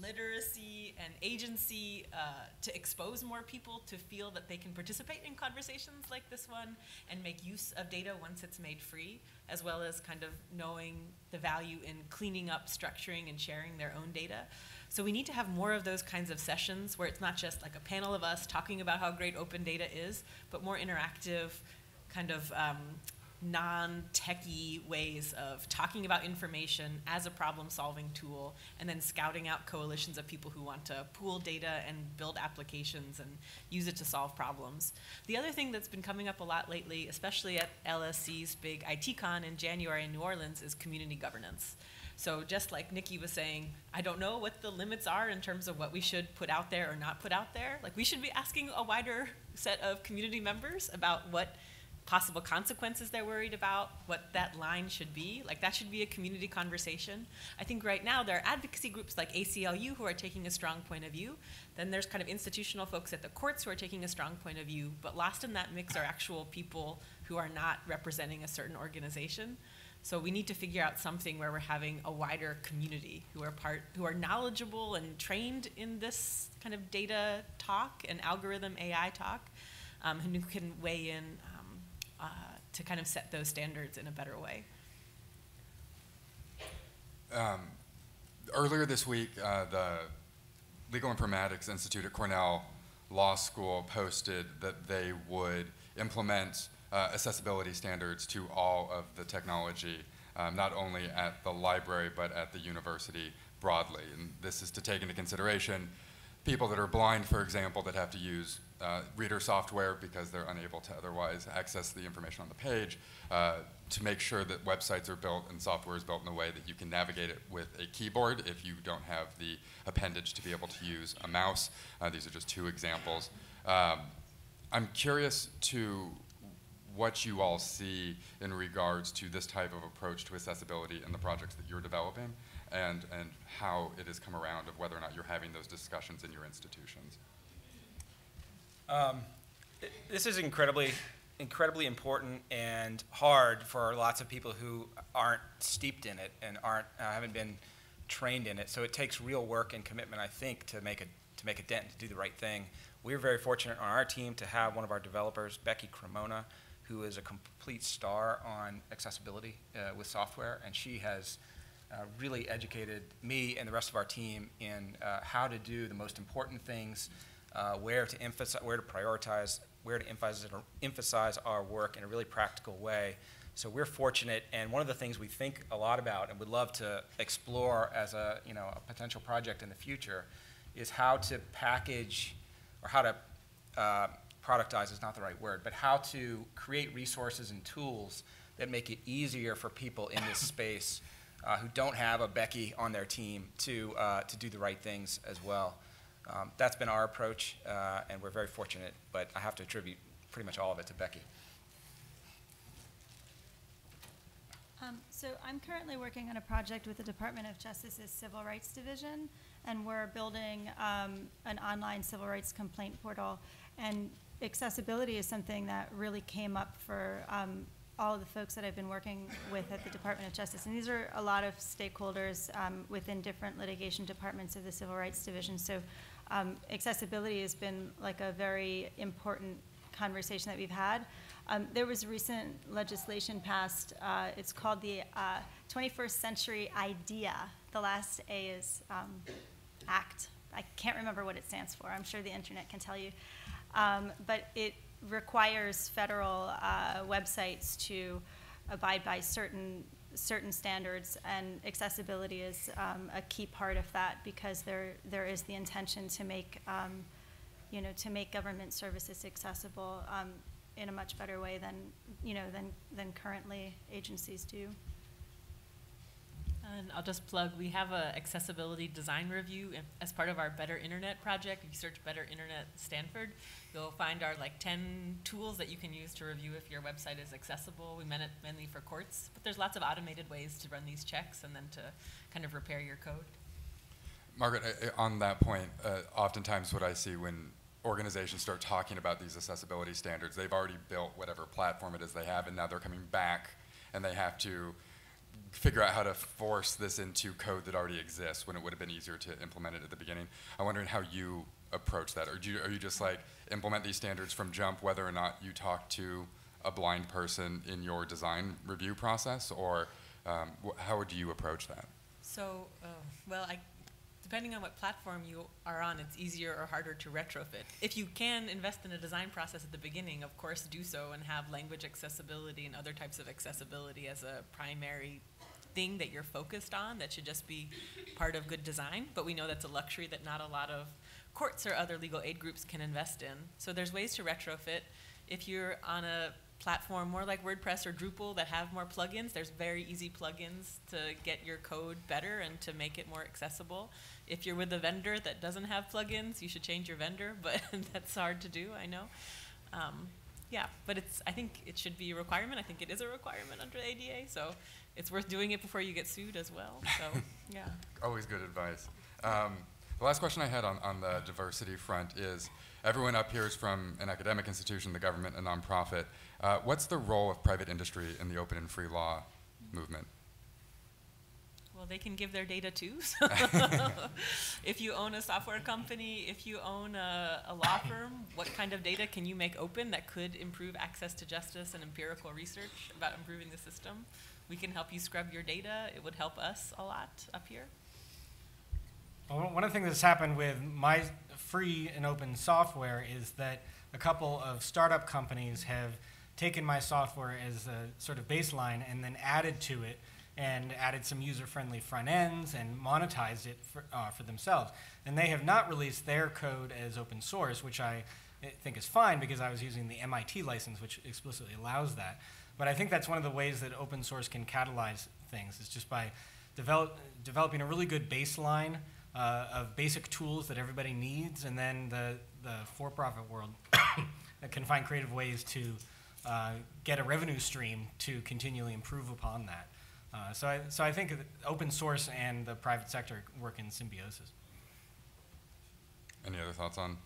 literacy and agency uh, to expose more people to feel that they can participate in conversations like this one and make use of data once it's made free, as well as kind of knowing the value in cleaning up, structuring, and sharing their own data. So we need to have more of those kinds of sessions where it's not just like a panel of us talking about how great open data is, but more interactive, kind of um, non-techy ways of talking about information as a problem-solving tool, and then scouting out coalitions of people who want to pool data and build applications and use it to solve problems. The other thing that's been coming up a lot lately, especially at LSC's big ITCon in January in New Orleans, is community governance. So just like Nikki was saying, I don't know what the limits are in terms of what we should put out there or not put out there. Like we should be asking a wider set of community members about what possible consequences they're worried about, what that line should be. Like that should be a community conversation. I think right now there are advocacy groups like ACLU who are taking a strong point of view. Then there's kind of institutional folks at the courts who are taking a strong point of view. But lost in that mix are actual people who are not representing a certain organization. So we need to figure out something where we're having a wider community who are part, who are knowledgeable and trained in this kind of data talk and algorithm AI talk, um, and who can weigh in to kind of set those standards in a better way. Um, earlier this week, uh, the Legal Informatics Institute at Cornell Law School posted that they would implement uh, accessibility standards to all of the technology, um, not only at the library but at the university broadly. And this is to take into consideration people that are blind, for example, that have to use uh, reader software because they're unable to otherwise access the information on the page, uh, to make sure that websites are built and software is built in a way that you can navigate it with a keyboard if you don't have the appendage to be able to use a mouse. Uh, these are just two examples. Um, I'm curious to what you all see in regards to this type of approach to accessibility in the projects that you're developing and, and how it has come around of whether or not you're having those discussions in your institutions. Um, this is incredibly, incredibly important and hard for lots of people who aren't steeped in it and aren't uh, haven't been trained in it. So it takes real work and commitment, I think, to make a to make a dent, to do the right thing. We're very fortunate on our team to have one of our developers, Becky Cremona, who is a complete star on accessibility uh, with software, and she has uh, really educated me and the rest of our team in uh, how to do the most important things uh, where to emphasize, where to prioritize, where to emphasize, emphasize our work in a really practical way. So we're fortunate, and one of the things we think a lot about and would love to explore as a you know a potential project in the future is how to package or how to uh, productize is not the right word, but how to create resources and tools that make it easier for people in this space uh, who don't have a Becky on their team to, uh, to do the right things as well. Um, that's been our approach, uh, and we're very fortunate, but I have to attribute pretty much all of it to Becky. Um, so I'm currently working on a project with the Department of Justice's Civil Rights Division, and we're building um, an online civil rights complaint portal. And accessibility is something that really came up for um, all of the folks that I've been working with at the Department of Justice. And these are a lot of stakeholders um, within different litigation departments of the Civil Rights Division. So um, accessibility has been like a very important conversation that we've had. Um, there was recent legislation passed. Uh, it's called the uh, 21st Century IDEA. The last A is um, ACT. I can't remember what it stands for. I'm sure the internet can tell you. Um, but it requires federal uh, websites to abide by certain certain standards, and accessibility is um, a key part of that because there there is the intention to make um, you know to make government services accessible um, in a much better way than you know than than currently agencies do. And I'll just plug, we have a accessibility design review as part of our Better Internet project. If you search Better Internet Stanford, you'll find our like 10 tools that you can use to review if your website is accessible. We meant it mainly for courts, but there's lots of automated ways to run these checks and then to kind of repair your code. Margaret, on that point, uh, oftentimes what I see when organizations start talking about these accessibility standards, they've already built whatever platform it is they have, and now they're coming back and they have to figure out how to force this into code that already exists when it would have been easier to implement it at the beginning. I'm wondering how you approach that. Or you, are you just like implement these standards from jump, whether or not you talk to a blind person in your design review process, or um, how would you approach that? So, uh, well, I depending on what platform you are on, it's easier or harder to retrofit. If you can invest in a design process at the beginning, of course, do so and have language accessibility and other types of accessibility as a primary thing that you're focused on. That should just be part of good design. But we know that's a luxury that not a lot of courts or other legal aid groups can invest in. So there's ways to retrofit. If you're on a platform more like WordPress or Drupal that have more plugins, there's very easy plugins to get your code better and to make it more accessible. If you're with a vendor that doesn't have plugins, you should change your vendor, but that's hard to do, I know. Um, yeah, but it's, I think it should be a requirement. I think it is a requirement under ADA, so it's worth doing it before you get sued as well. So, yeah. Always good advice. Um, the last question I had on, on the diversity front is everyone up here is from an academic institution, the government, a nonprofit. Uh, what's the role of private industry in the open and free law movement? Well, they can give their data too. So if you own a software company, if you own a, a, law firm, what kind of data can you make open that could improve access to justice and empirical research about improving the system? We can help you scrub your data. It would help us a lot up here. Well, one of the things that's happened with my free and open software is that a couple of startup companies have taken my software as a sort of baseline and then added to it and added some user-friendly front ends and monetized it for, uh, for themselves. And they have not released their code as open source, which I think is fine because I was using the MIT license, which explicitly allows that. But I think that's one of the ways that open source can catalyze things, is just by develop, developing a really good baseline uh, of basic tools that everybody needs, and then the, the for-profit world can find creative ways to uh, get a revenue stream to continually improve upon that. Uh, so, I, so I think open source and the private sector work in symbiosis. Any other thoughts on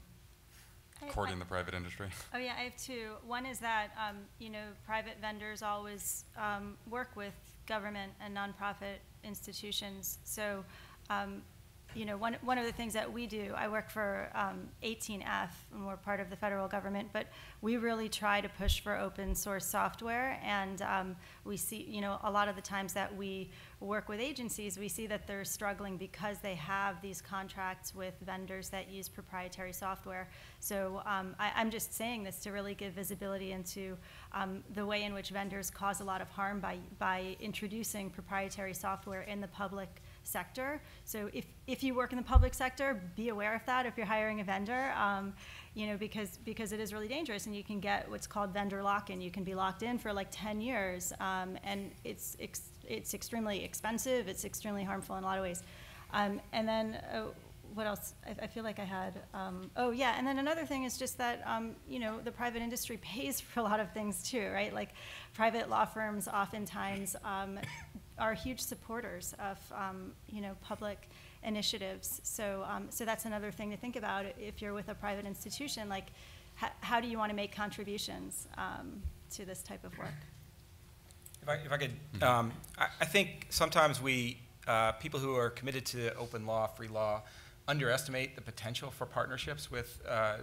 courting the private industry? Oh yeah, I have two. One is that um, you know private vendors always um, work with government and nonprofit institutions. So um, you know, one, one of the things that we do, I work for um, 18F, and we're part of the federal government, but we really try to push for open source software. And um, we see, you know, a lot of the times that we work with agencies, we see that they're struggling because they have these contracts with vendors that use proprietary software. So um, I, am just saying this to really give visibility into um, the way in which vendors cause a lot of harm by, by introducing proprietary software in the public sector. So if, if you work in the public sector, be aware of that if you're hiring a vendor, um, you know, because, because it is really dangerous and you can get what's called vendor lock-in. You can be locked in for like 10 years um, and it's, ex it's extremely expensive, it's extremely harmful in a lot of ways. Um, and then uh, what else? I, I, feel like I had. Um, oh yeah, and then another thing is just that um, you know the private industry pays for a lot of things too, right? Like private law firms oftentimes um, are huge supporters of um, you know public initiatives. So um, so that's another thing to think about if you're with a private institution. Like, how do you want to make contributions um, to this type of work? If I, if I could, mm-hmm. um, I, I, think sometimes we uh, people who are committed to open law, free law, underestimate the potential for partnerships with uh,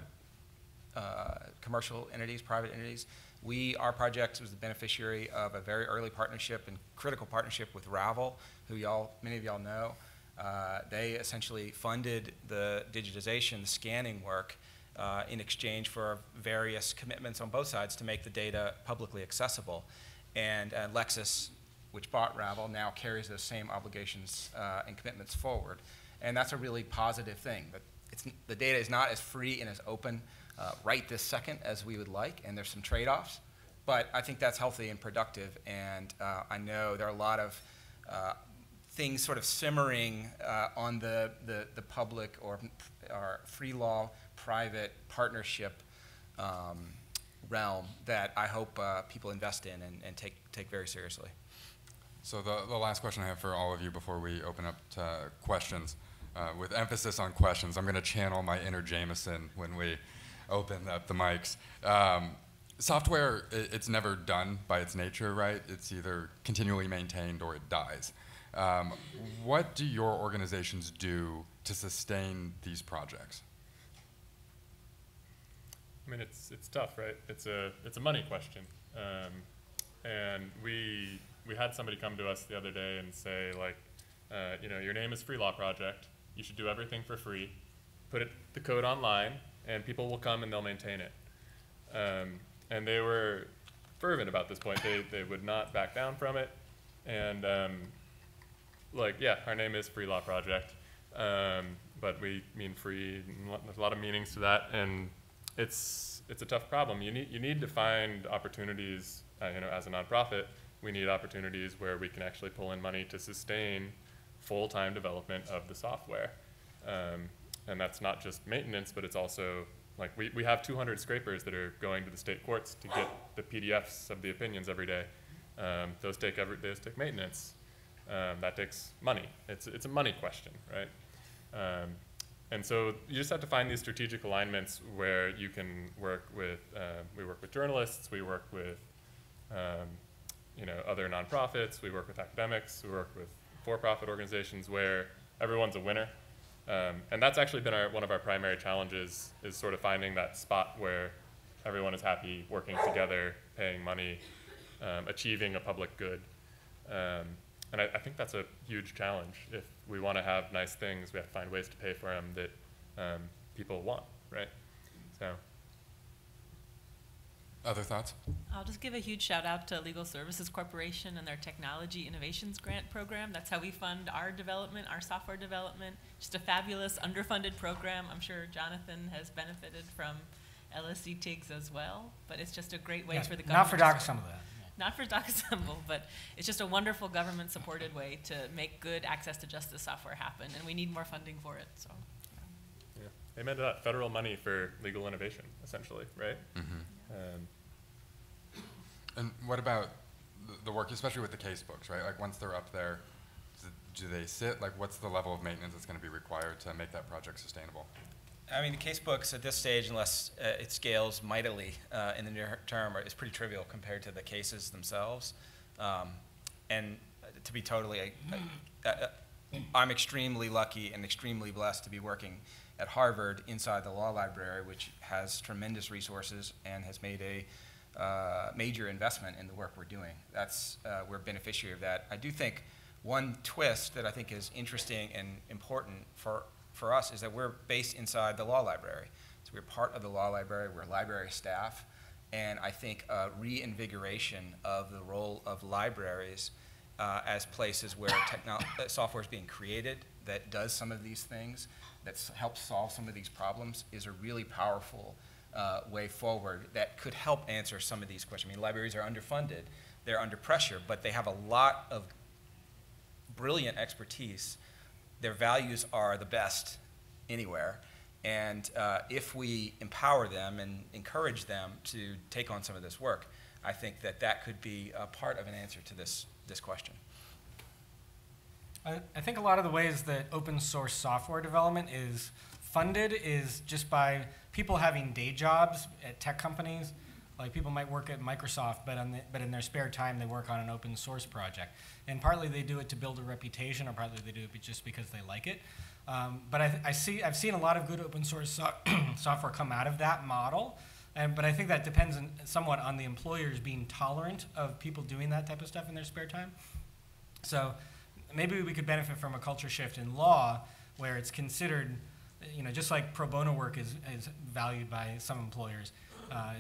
uh, commercial entities, private entities. We, our project was the beneficiary of a very early partnership and critical partnership with Ravel, who y'all, many of y'all know. Uh, they essentially funded the digitization, the scanning work, uh, in exchange for various commitments on both sides to make the data publicly accessible. And uh, Lexis, which bought Ravel, now carries those same obligations uh, and commitments forward. And that's a really positive thing. But the data is not as free and as open uh, right this second as we would like, and there's some trade-offs. But I think that's healthy and productive, and uh, I know there are a lot of uh, things sort of simmering uh, on the, the, the, public or, or free law private partnership um, realm that I hope uh, people invest in and, and take, take very seriously. So the, the last question I have for all of you before we open up to questions, uh, with emphasis on questions, I'm going to channel my inner Jameson when we open up the mics. Um, software, it, it's never done by its nature, right? It's either continually maintained or it dies. Um, what do your organizations do to sustain these projects? I mean, it's it's tough, right? It's a it's a money question, um, and we we had somebody come to us the other day and say like, uh, you know, your name is Free Law Project, you should do everything for free, put it, the code online, and people will come and they'll maintain it. Um, and they were fervent about this point. They, they would not back down from it. And um, like, yeah, our name is Free Law Project, um, but we mean free. There's a lot of meanings to that, and it's it's a tough problem. You need you need to find opportunities. Uh, you know, as a nonprofit, we need opportunities where we can actually pull in money to sustain full-time development of the software, um, and that's not just maintenance, but it's also like we, we have 200 scrapers that are going to the state courts to get the PDFs of the opinions every day. Um, those take every those take maintenance. Um, that takes money. It's it's a money question, right? Um, and so you just have to find these strategic alignments where you can work with. Uh, we work with journalists. We work with um, you know other nonprofits. We work with academics. We work with for-profit organizations where everyone's a winner. Um, and that's actually been our, one of our primary challenges is sort of finding that spot where everyone is happy working together, paying money, um, achieving a public good. Um, and I, I think that's a huge challenge. If we want to have nice things, we have to find ways to pay for them that um, people want, right? So, Other thoughts? I'll just give a huge shout out to Legal Services Corporation and their Technology Innovations Grant Program. That's how we fund our development, our software development. Just a fabulous underfunded program. I'm sure Jonathan has benefited from LSC TIGs as well, but it's just a great way Yeah, for the government. Not for government. DocuSign. Not for DocAssemble, but it's just a wonderful government-supported way to make good access to justice software happen, and we need more funding for it, so. yeah. Amen to that. Federal money for legal innovation, essentially, right? Mm-hmm. Um, And what about the- work, especially with the case books, right? Like, once they're up there, do- they sit? Like, what's the level of maintenance that's going to be required to make that project sustainable? I mean, the case books at this stage, unless uh, it scales mightily uh, in the near term, are, is pretty trivial compared to the cases themselves. Um, and uh, to be totally, uh, uh, I'm extremely lucky and extremely blessed to be working at Harvard inside the law library, which has tremendous resources and has made a uh, major investment in the work we're doing. That's uh, we're beneficiary of that. I do think one twist that I think is interesting and important for for us is that we're based inside the law library. So we're part of the law library. We're library staff, and I think a reinvigoration of the role of libraries uh, as places where uh, software is being created that does some of these things, that helps solve some of these problems, is a really powerful uh, way forward that could help answer some of these questions. I mean, libraries are underfunded, they're under pressure, but they have a lot of brilliant expertise. Their values are the best anywhere. And uh, if we empower them and encourage them to take on some of this work, I think that that could be a part of an answer to this, this question. I, I think a lot of the ways that open source software development is funded is just by people having day jobs at tech companies. Like people might work at Microsoft, but, on the, but in their spare time they work on an open source project. And partly they do it to build a reputation, or partly they do it just because they like it. Um, but I, I see, I've seen a lot of good open source so- software come out of that model. And, but I think that depends somewhat on the employers being tolerant of people doing that type of stuff in their spare time. So maybe we could benefit from a culture shift in law where it's considered, you know, just like pro bono work is, is valued by some employers. Uh,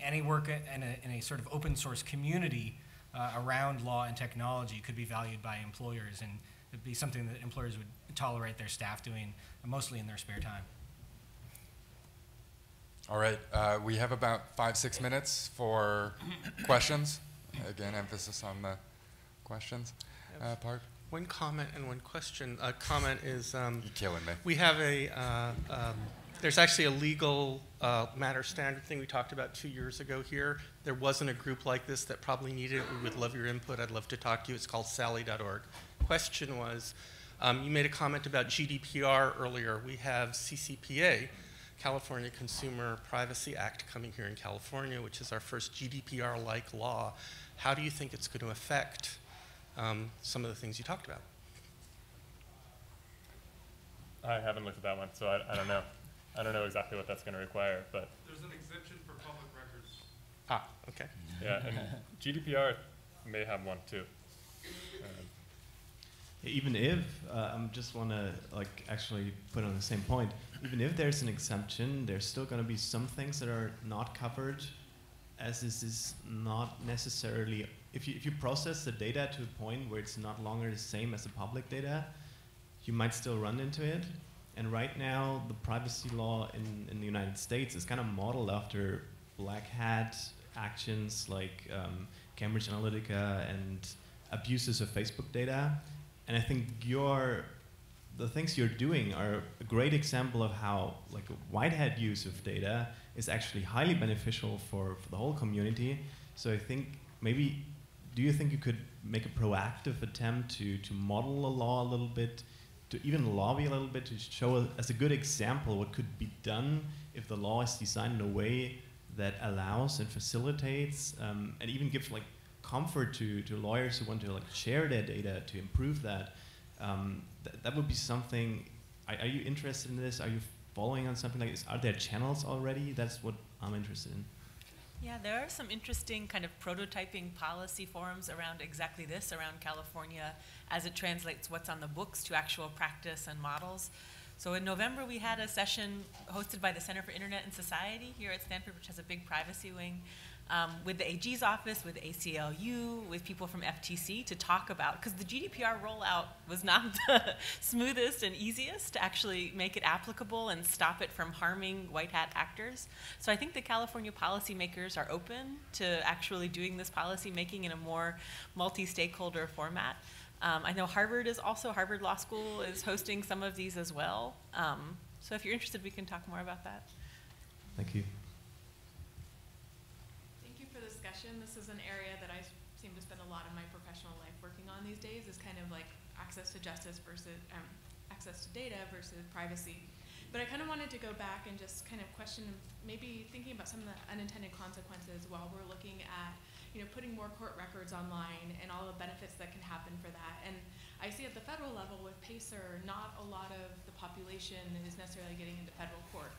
any work in a, in a sort of open source community uh, around law and technology could be valued by employers and it'd be something that employers would tolerate their staff doing mostly in their spare time. All right, uh, we have about five, six minutes for questions. Again, emphasis on the questions uh, part. One comment and one question. A comment is, um, You're killing me. we have a, uh, um, there's actually a legal uh, matter standard thing we talked about two years ago here. There wasn't a group like this that probably needed it. We would love your input. I'd love to talk to you. It's called sali.org. Question was, um, you made a comment about GDPR earlier. We have CCPA, California Consumer Privacy Act, coming here in California, which is our first GDPR-like law. How do you think it's going to affect um, some of the things you talked about? I haven't looked at that one, so I, I don't know. I don't know exactly what that's going to require, but There's an exemption for public records. Ah, okay. yeah, and GDPR may have one too. Um, even if uh, I just want to like actually put on the same point, even if there's an exemption, there's still going to be some things that are not covered, as this is not necessarily. If you if you process the data to a point where it's not longer the same as the public data, you might still run into it. And right now, the privacy law in, in the United States is kind of modeled after black hat actions like um, Cambridge Analytica and abuses of Facebook data. And I think your the things you're doing are a great example of how like white hat use of data is actually highly beneficial for, for the whole community. So I think maybe do you think you could make a proactive attempt to, to model a law a little bit, to even lobby a little bit to show a, as a good example what could be done if the law is designed in a way that allows and facilitates um, and even gives like comfort to, to lawyers who want to like share their data to improve that. Um, th that would be something. Are, are, you interested in this? Are you following on something like this? Are there channels already? That's what I'm interested in. Yeah, there are some interesting kind of prototyping policy forums around exactly this, around California, as it translates what's on the books to actual practice and models. So in November, we had a session hosted by the Center for Internet and Society here at Stanford, which has a big privacy wing um, with the AG's office, with ACLU, with people from FTC to talk about, because the GDPR rollout was not the smoothest and easiest to actually make it applicable and stop it from harming white hat actors. So I think the California policymakers are open to actually doing this policy making in a more multi-stakeholder format. Um, I know Harvard is also, Harvard Law School is hosting some of these as well. Um, so if you're interested, we can talk more about that. Thank you discussion. This is an area that I seem to spend a lot of my professional life working on these days is kind of like access to justice versus um, access to data versus privacy. But I kind of wanted to go back and just kind of question, maybe thinking about some of the unintended consequences while we're looking at, you know, putting more court records online and all the benefits that can happen for that. And I see at the federal level with PACER, not a lot of the population is necessarily getting into federal court.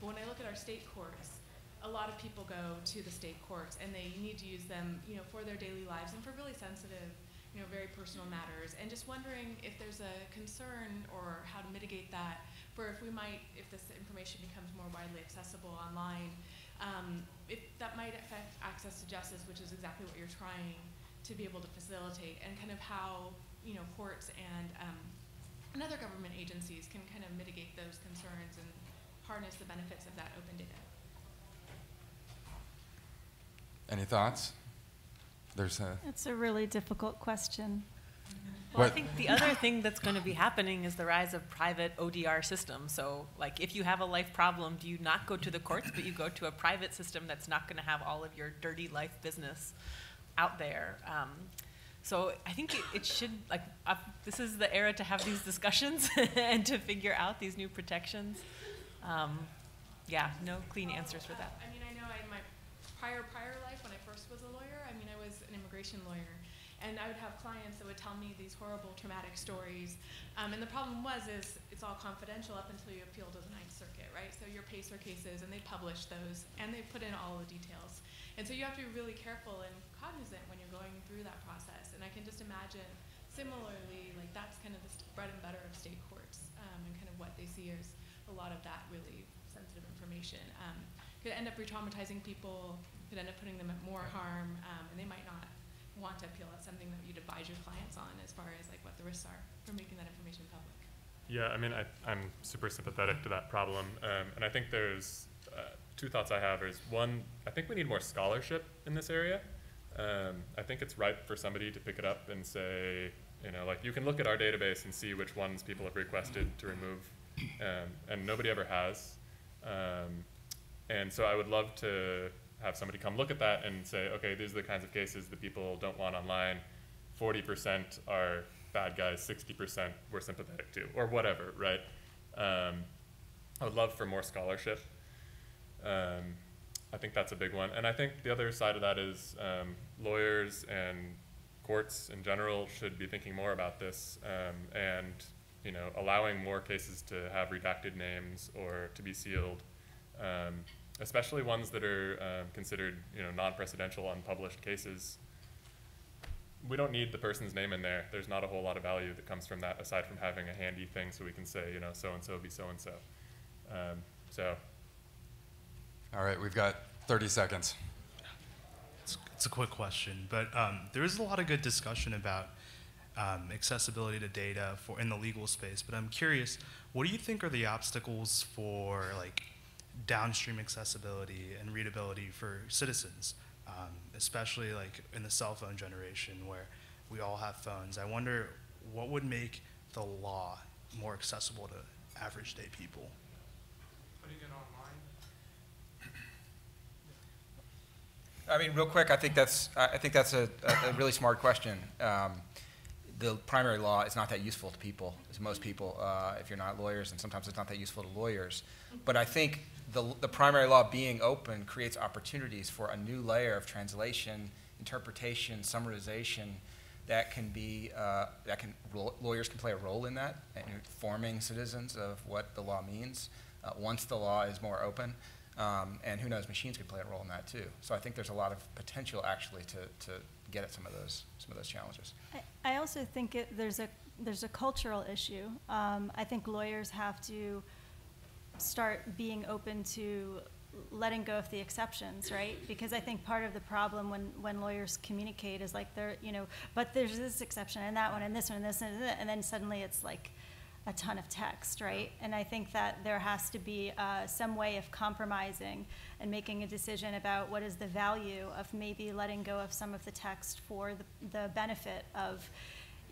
But when I look at our state courts, a lot of people go to the state courts and they need to use them, you know, for their daily lives and for really sensitive, you know, very personal matters. And just wondering if there's a concern or how to mitigate that for if we might, if this information becomes more widely accessible online, um, if that might affect access to justice, which is exactly what you're trying to be able to facilitate, and kind of how, you know, courts and, um, and other government agencies can kind of mitigate those concerns and harness the benefits of that open data. Any thoughts? There's a. It's a really difficult question. Well, I think the other thing that's going to be happening is the rise of private ODR systems. So, like, if you have a life problem, do you not go to the courts, but you go to a private system that's not going to have all of your dirty life business out there? Um, so, I think it, it should, like, uh, this is the era to have these discussions and to figure out these new protections. Um, yeah, no clean answers for that. I mean, I know in my prior, prior immigration lawyer. And I would have clients that would tell me these horrible traumatic stories. Um, and the problem was is it's all confidential up until you appeal to the Ninth Circuit, right? So your PACER cases, and they publish those, and they put in all the details. And so you have to be really careful and cognizant when you're going through that process. And I can just imagine, similarly, like that's kind of the bread and butter of state courts, um, and kind of what they see as a lot of that really sensitive information. Um, could end up re-traumatizing people, could end up putting them at more harm, um, and they might not want to appeal, that's something that you'd advise your clients on as far as like what the risks are for making that information public. Yeah, I mean, I, I'm super sympathetic to that problem, um, and I think there's uh, two thoughts I have. Is one, I think we need more scholarship in this area. Um, I think it's ripe for somebody to pick it up and say, you know, like you can look at our database and see which ones people have requested to remove, um, and nobody ever has. Um, and so I would love to have somebody come look at that and say, okay, these are the kinds of cases that people don't want online. 40% are bad guys, 60% we're sympathetic to, or whatever, right? Um, I would love for more scholarship. Um, I think that's a big one. And I think the other side of that is um, lawyers and courts in general should be thinking more about this um, and you know allowing more cases to have redacted names or to be sealed. Especially ones that are um, considered, you know, non-precedential, unpublished cases. we don't need the person's name in there. There's not a whole lot of value that comes from that aside from having a handy thing so we can say, you know, so and so be so and so. Um, so All right, we've got 30 seconds. It's, it's a quick question, but um, there is a lot of good discussion about um, accessibility to data for in the legal space. But I'm curious, what do you think are the obstacles for like downstream accessibility and readability for citizens, um, especially like in the cell phone generation where we all have phones? I wonder what would make the law more accessible to average day people. Putting it online. I mean, real quick, I think that's, I I think that's a, a a really smart question. Um, The primary law is not that useful to people, to most people, uh, if you're not lawyers, and sometimes it's not that useful to lawyers. But I think the, the primary law being open creates opportunities for a new layer of translation, interpretation, summarization that can be, uh, that can, lawyers can play a role in that, in informing citizens of what the law means, uh, once the law is more open. Um, and who knows, machines could play a role in that too. So I think there's a lot of potential actually to, to get at some of those, some of those challenges. I, I also think it, there's a there's a cultural issue. Um, I think lawyers have to start being open to letting go of the exceptions, right? Because I think part of the problem when, when lawyers communicate is like they're, you know, but there's this exception and that one and this one and this and that, and then suddenly it's like a ton of text, right? And I think that there has to be uh, some way of compromising and making a decision about what is the value of maybe letting go of some of the text for the, the benefit of,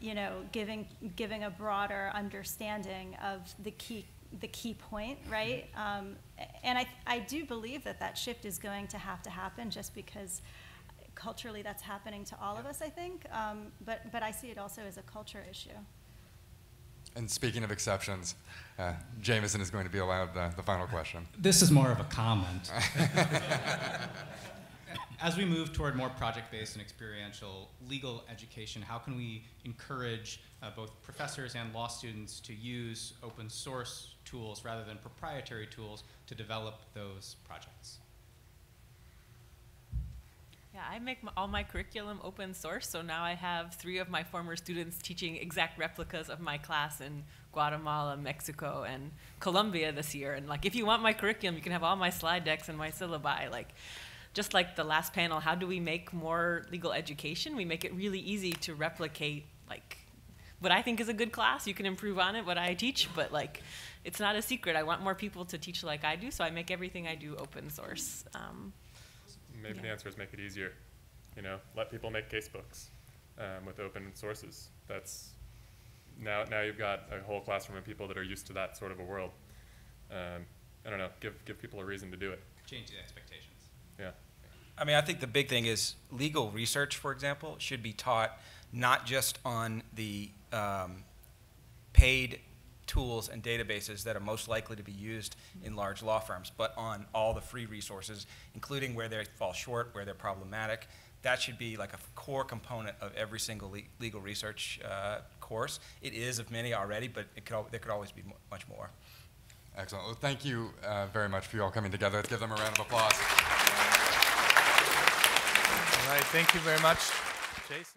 you know, giving giving a broader understanding of the key the key point, right? Um, and I I do believe that that shift is going to have to happen just because culturally that's happening to all of us. I think, um, but but I see it also as a culture issue. And speaking of exceptions, uh, Jameson is going to be allowed the, the final question. This is more of a comment. As we move toward more project-based and experiential legal education, how can we encourage uh, both professors and law students to use open source tools rather than proprietary tools to develop those projects? Yeah, I make all my curriculum open source, so now I have three of my former students teaching exact replicas of my class in Guatemala, Mexico, and Colombia this year. And like, if you want my curriculum, you can have all my slide decks and my syllabi. Like, just like the last panel, how do we make more legal education? We make it really easy to replicate like what I think is a good class. You can improve on it, what I teach, but like, it's not a secret. I want more people to teach like I do, so I make everything I do open source. Um, maybe Yeah. the answer is make it easier. You know, let people make casebooks um, with open sources. That's now now you've got a whole classroom of people that are used to that sort of a world. Um, I don't know. Give give people a reason to do it. Change the expectations. Yeah. I mean, I think the big thing is legal research, for example, should be taught not just on the um, paid tools and databases that are most likely to be used in large law firms, but on all the free resources, including where they fall short, where they're problematic. That should be like a core component of every single le- legal research uh, course. It is of many already, but it could, al- there could always be mo- much more. Excellent. Well, thank you uh, very much for you all coming together. Let's give them a round of applause. All right, thank you very much, Jason.